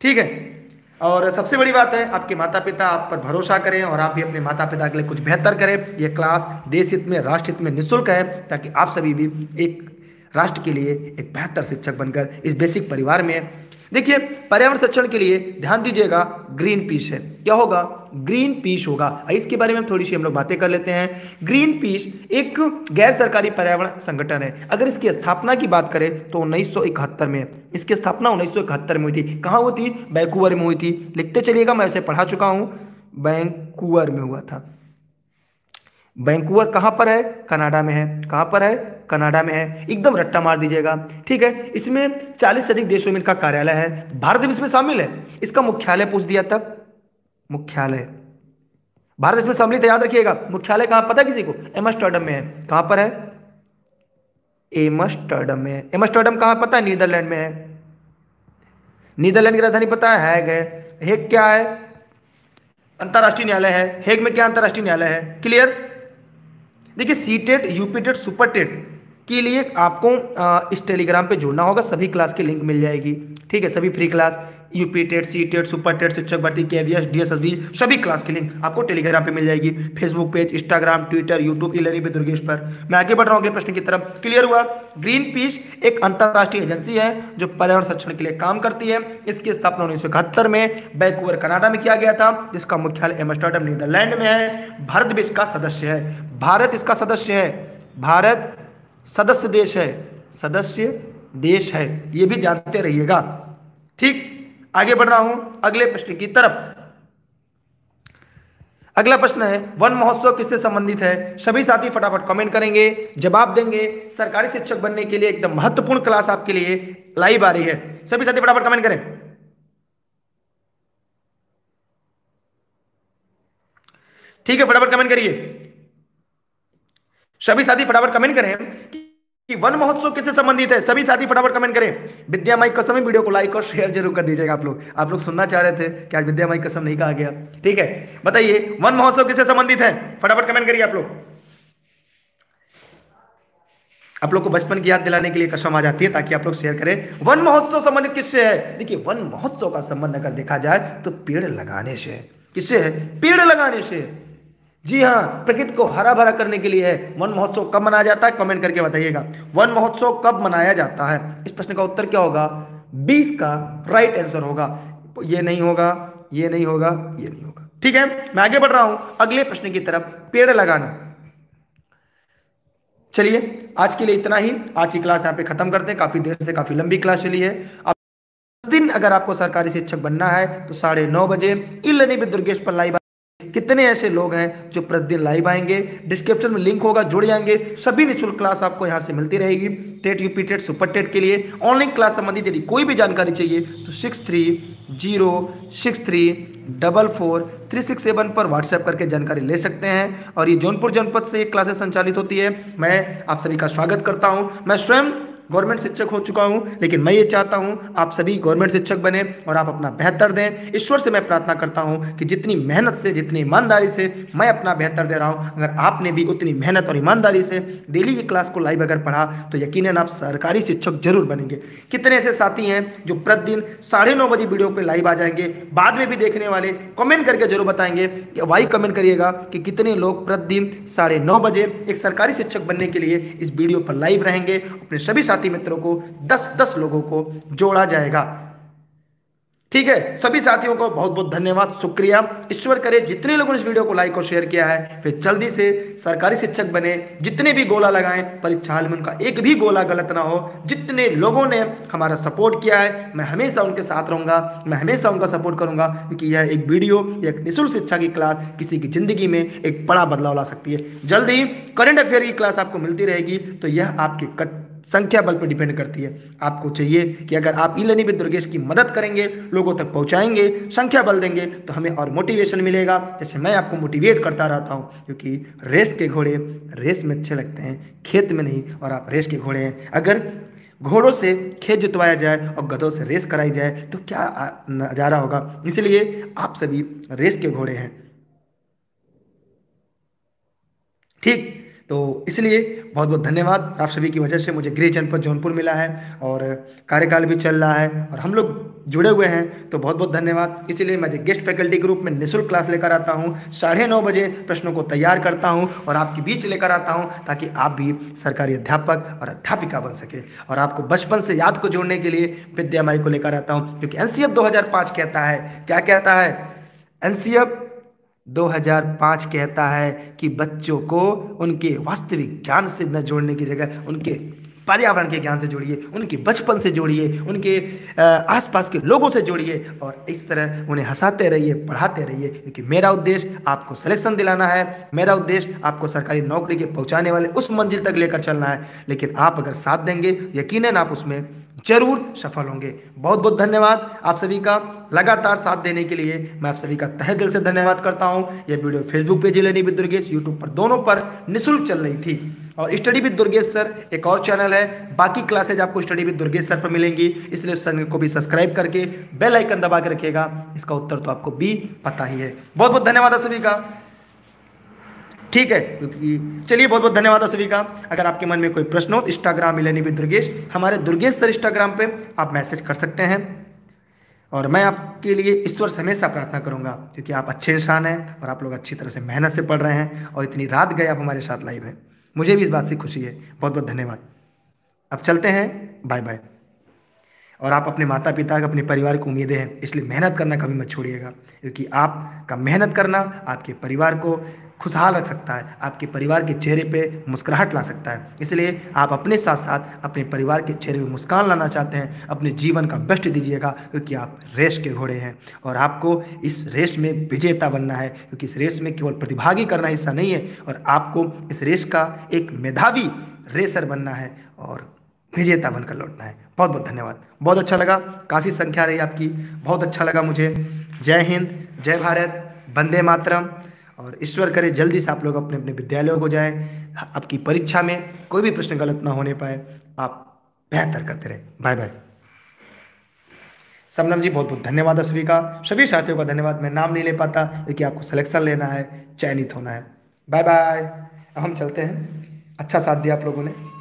ठीक है? और सबसे बड़ी बात है, आपके माता पिता आप पर भरोसा करें और आप भी अपने माता पिता के लिए कुछ बेहतर करें। यह क्लास देश हित में, राष्ट्र हित में निःशुल्क है, ताकि आप सभी भी एक राष्ट्र के लिए एक बेहतर शिक्षक बनकर इस बेसिक परिवार में देखिए, पर्यावरण संरक्षण के लिए ध्यान दीजिएगा ग्रीन पीस है। क्या होगा? ग्रीन पीस होगा। इसके बारे में थोड़ी सी हम लोग बातें कर लेते हैं। ग्रीन पीस एक गैर सरकारी पर्यावरण संगठन है। अगर इसकी स्थापना की बात करें तो उन्नीस सौ इकहत्तर में। इसकी स्थापना उन्नीस सौ इकहत्तर में हुई थी। कहाँ हुई थी? वैंकूवर में हुई थी। लिखते चलिएगा, मैं इसे पढ़ा चुका हूँ। वैंकूवर में हुआ था। वैंकूवर कहाँ पर है? कनाडा में है। कहाँ पर है? कनाडा में है। एकदम रट्टा मार दीजिएगा। ठीक है? इसमें 40 से अधिक देशों में इनका कार्यालय है। भारत भी इसमें शामिल है। इसका मुख्यालय पूछ दिया तब। मुख्यालय। भारत इसमें सम्मिलित है याद रखिएगा। मुख्यालय कहाँ पता किसी को? एमस्टर्डम में है। कहाँ पर है? एमस्टर्डम में एमस्टर्डम कहाँ पता है? नीदरलैंड में है। नीदरलैंड की राजधानी पता है? हैग है। हेग क्या है? अंतरराष्ट्रीय न्यायालय है। हेग में क्या अंतरराष्ट्रीय न्यायालय है? क्लियर? देखिए C TET UP TET super TET के लिए आपको इस टेलीग्राम पे जुड़ना होगा। सभी क्लास की लिंक मिल जाएगी। ठीक है? सभी free class UP TET C TET super TET शिक्षक भर्ती के वी एस सभी क्लास की लिंक आपको टेलीग्राम पे मिल जाएगी। Facebook page Instagram Twitter YouTube इलरी पे दुर्गेश पर। मैं आगे बढ़ रहा हूँ अगले प्रश्न की तरफ़। क्लियर हुआ? ग्रीन पीस एक अंतरराष्ट्रीय एजेंसी है, जो पर्यावरण संरक्षण के लिए काम करती है। इसकी स्थापना उन्नीस सौ इकहत्तर में बैकवर कनाडा में किया गया था, जिसका मुख्यालय एमस्टर्डम, नीदरलैंड में है। भारत भी इसका सदस्य है। भारत इसका सदस्य है। भारत सदस्य देश है, सदस्य देश है, ये भी जानते रहिएगा। ठीक, आगे बढ़ रहा हूँ, अगले प्रश्न की तरफ़। अगला प्रश्न है, वन महोत्सव किससे संबंधित है? सभी साथी फटाफट कमेंट करेंगे, जवाब देंगे। सरकारी शिक्षक बनने के लिए एकदम महत्वपूर्ण क्लास आपके लिए लाइव आ रही है। सभी साथी फटाफट कमेंट करें। ठीक है, फटाफट कमेंट करिए। सभी साथी फटाफट कमेंट करें कि वन महोत्सव किससे संबंधित है? सभी साथी फटाफट कमेंट करें। विद्या माई कसम वीडियो को लाइक और शेयर ज़रूर कर दीजिएगा आप लोग। आप लोग सुनना चाह रहे थे कि आज विद्या माई कसम नहीं कहा गया। ठीक है? बताइए, वन महोत्सव किससे संबंधित है? फटाफट कमेंट करिए आप लोग। आप लोग को बचपन की याद दिलाने के लिए कसम आ जाती है ताकि आप लोग शेयर करें। वन महोत्सव संबंधित किससे है? देखिए, वन महोत्सव का संबंध अगर देखा जाए तो पेड़ लगाने से किससे है? पेड़ लगाने से जी हाँ प्रकृति को हरा भरा करने के लिए है। वन महोत्सव कब मनाया जाता है? कमेंट करके बताइएगा। वन महोत्सव कब मनाया जाता है? इस प्रश्न का उत्तर क्या होगा? बीस का राइट आंसर होगा। ये नहीं होगा, ये नहीं होगा, ये नहीं होगा। ठीक है? मैं आगे बढ़ रहा हूँ। अगले प्रश्न की तरफ़ पेड़ लगाना। चलिए, आज के लिए इतना ही। आज की क्लास यहाँ पे खत्म करते हैं। काफ़ी देर से काफ़ी लंबी क्लास चली है। अब दिन अगर आपको सरकारी शिक्षक बनना है तो साढ़े नौ बजे इल दुर्गेश पर लाइव कितने ऐसे लोग हैं जो प्रतिदिन लाइव आएँगे डिस्क्रिप्शन में लिंक होगा, जुड़ जाएँगे। सभी निःशुल्क क्लास आपको यहाँ से मिलती रहेगी। TET UP TET super TET के लिए ऑनलाइन क्लास संबंधित यदि कोई भी जानकारी चाहिए तो six three zero six three double four three six seven पर व्हाट्सएप करके जानकारी ले सकते हैं। और ये जौनपुर जनपद से एक क्लासेस संचालित होती है। मैं आप सभी का स्वागत करता हूँ। मैं स्वयं गवर्नमेंट शिक्षक हो चुका हूँ, लेकिन मैं ये चाहता हूँ, आप सभी गवर्नमेंट शिक्षक बने और आप अपना बेहतर दें। ईश्वर से मैं प्रार्थना करता हूँ कि जितनी मेहनत से, जितनी ईमानदारी से मैं अपना बेहतर दे रहा हूँ, अगर आपने भी उतनी मेहनत और ईमानदारी से डेली की क्लास को लाइव अगर पढ़ा तो यकीन आप सरकारी शिक्षक ज़रूर बनेंगे। कितने ऐसे साथी हैं जो प्रतिदिन साढ़े नौ बजे वीडियो पर लाइव आ जाएँगे, बाद में भी देखने वाले, कमेंट करके ज़रूर बताएँगे वाई कमेंट करिएगा कि कितने लोग प्रतिदिन साढ़े नौ बजे एक सरकारी शिक्षक बनने के लिए इस वीडियो पर लाइव रहेंगे, अपने सभी मित्रों को, दस दस लोगों को जोड़ा जाएगा। ठीक है? सभी साथियों को बहुत बहुत धन्यवाद, शुक्रिया। ईश्वर करे जितने लोगों ने इस वीडियो को लाइक और शेयर किया है फिर जल्दी से सरकारी शिक्षक बने, जितने भी गोला लगाएँ, परीक्षा में उनका एक भी गोला गलत ना हो। जितने लोगों ने हमारा सपोर्ट किया है, मैं हमेशा उनके साथ रहूँगा, मैं हमेशा उनका सपोर्ट करूँगा, क्योंकि यह एक वीडियो एक निःशुल्क शिक्षा की क्लास किसी की ज़िंदगी में एक बड़ा बदलाव ला सकती है। जल्द ही करंट अफेयर की क्लास आपको मिलती रहेगी तो यह आपके संख्या बल पर डिपेंड करती है। आपको चाहिए कि अगर आप लर्निंग विद दुर्गेश की मदद करेंगे, लोगों तक पहुंचाएँगे, संख्या बल देंगे तो हमें और मोटिवेशन मिलेगा। जैसे मैं आपको मोटिवेट करता रहता हूँ, क्योंकि रेस के घोड़े रेस में अच्छे लगते हैं, खेत में नहीं, और आप रेस के घोड़े हैं। अगर घोड़ों से खेत जुतवाया जाए और गधों से रेस कराई जाए तो क्या नज़ारा होगा? इसलिए आप सभी रेस के घोड़े हैं। ठीक? तो इसलिए बहुत बहुत धन्यवाद। आप सभी की वजह से मुझे गृह जनपद जौनपुर मिला है और कार्यकाल भी चल रहा है और हम लोग जुड़े हुए हैं तो बहुत बहुत धन्यवाद। इसीलिए मैं गेस्ट फैकल्टी ग्रुप में निःशुल्क क्लास लेकर आता हूँ। साढ़े नौ बजे प्रश्नों को तैयार करता हूँ और आपके बीच लेकर आता हूँ ताकि आप भी सरकारी अध्यापक और अध्यापिका बन सके। और आपको बचपन से याद को जोड़ने के लिए विद्या माई को लेकर आता हूँ क्योंकि एन दो कहता है। क्या कहता है? एनसीएफ 2005 कहता है कि बच्चों को उनके वास्तविक ज्ञान से न जोड़ने की जगह, उनके पर्यावरण के ज्ञान से जोड़िए, उनके बचपन से जोड़िए, उनके आसपास के लोगों से जोड़िए और इस तरह उन्हें हंसाते रहिए, पढ़ाते रहिए, क्योंकि मेरा उद्देश्य आपको सिलेक्शन दिलाना है। मेरा उद्देश्य आपको सरकारी नौकरी के पहुँचाने वाले उस मंजिल तक लेकर चलना है। लेकिन आप अगर साथ देंगे यकीन आप उसमें ज़रूर सफल होंगे। बहुत बहुत धन्यवाद आप सभी का लगातार साथ देने के लिए। मैं आप सभी का तहे दिल से धन्यवाद करता हूँ। यह वीडियो फेसबुक पेज लेनी विद दुर्गेश यूट्यूब पर दोनों पर निःशुल्क चल रही थी। और स्टडी विद दुर्गेश सर एक और चैनल है। बाकी क्लासेज आपको स्टडी विद दुर्गेश सर पर मिलेंगी। इसलिए चैनल को भी सब्सक्राइब करके बेल आइकन दबा के रखिएगा। इसका उत्तर तो आपको भी पता ही है। बहुत बहुत धन्यवाद आप सभी का। ठीक है, क्योंकि चलिए बहुत बहुत धन्यवाद सभी का। अगर आपके मन में कोई प्रश्न हो तो इंस्टाग्राम मिलेनी भी दुर्गेश, हमारे दुर्गेश सर इंस्टाग्राम पे आप मैसेज कर सकते हैं। और मैं आपके लिए ईश्वर से हमेशा प्रार्थना करूँगा, क्योंकि आप अच्छे इंसान हैं और आप लोग अच्छी तरह से मेहनत से पढ़ रहे हैं और इतनी रात गए आप हमारे साथ लाइव हैं। मुझे भी इस बात से खुशी है। बहुत बहुत धन्यवाद। अब चलते हैं। बाय बाय और आप अपने माता पिता अपने परिवार को उम्मीदें हैं, इसलिए मेहनत करना कभी मत छोड़िएगा, क्योंकि आपका मेहनत करना आपके परिवार को खुशहाल रख सकता है, आपके परिवार के चेहरे पे मुस्कुराहट ला सकता है। इसलिए आप अपने साथ साथ अपने परिवार के चेहरे पे मुस्कान लाना चाहते हैं, अपने जीवन का बेस्ट दीजिएगा, क्योंकि आप रेस के घोड़े हैं। और आपको इस रेस में विजेता बनना है, क्योंकि इस रेस में केवल प्रतिभागी करना हिस्सा नहीं है, और आपको इस रेस का एक मेधावी रेसर बनना है और विजेता बनकर लौटना है। बहुत बहुत धन्यवाद। बहुत अच्छा लगा। काफ़ी संख्या रही आपकी। बहुत अच्छा लगा मुझे। जय हिंद, जय भारत, वंदे मातरम। और ईश्वर करे, जल्दी से आप लोग अपने अपने विद्यालयों को जाएँ। आपकी परीक्षा में कोई भी प्रश्न गलत ना होने पाए। आप बेहतर करते रहे। Bye bye. सबनम जी बहुत बहुत धन्यवाद सभी का। सभी साथियों का धन्यवाद। मैं नाम नहीं ले पाता, क्योंकि आपको सिलेक्शन लेना है, चयनित होना है। Bye bye. अब हम चलते हैं। अच्छा साथ दिया आप लोगों ने।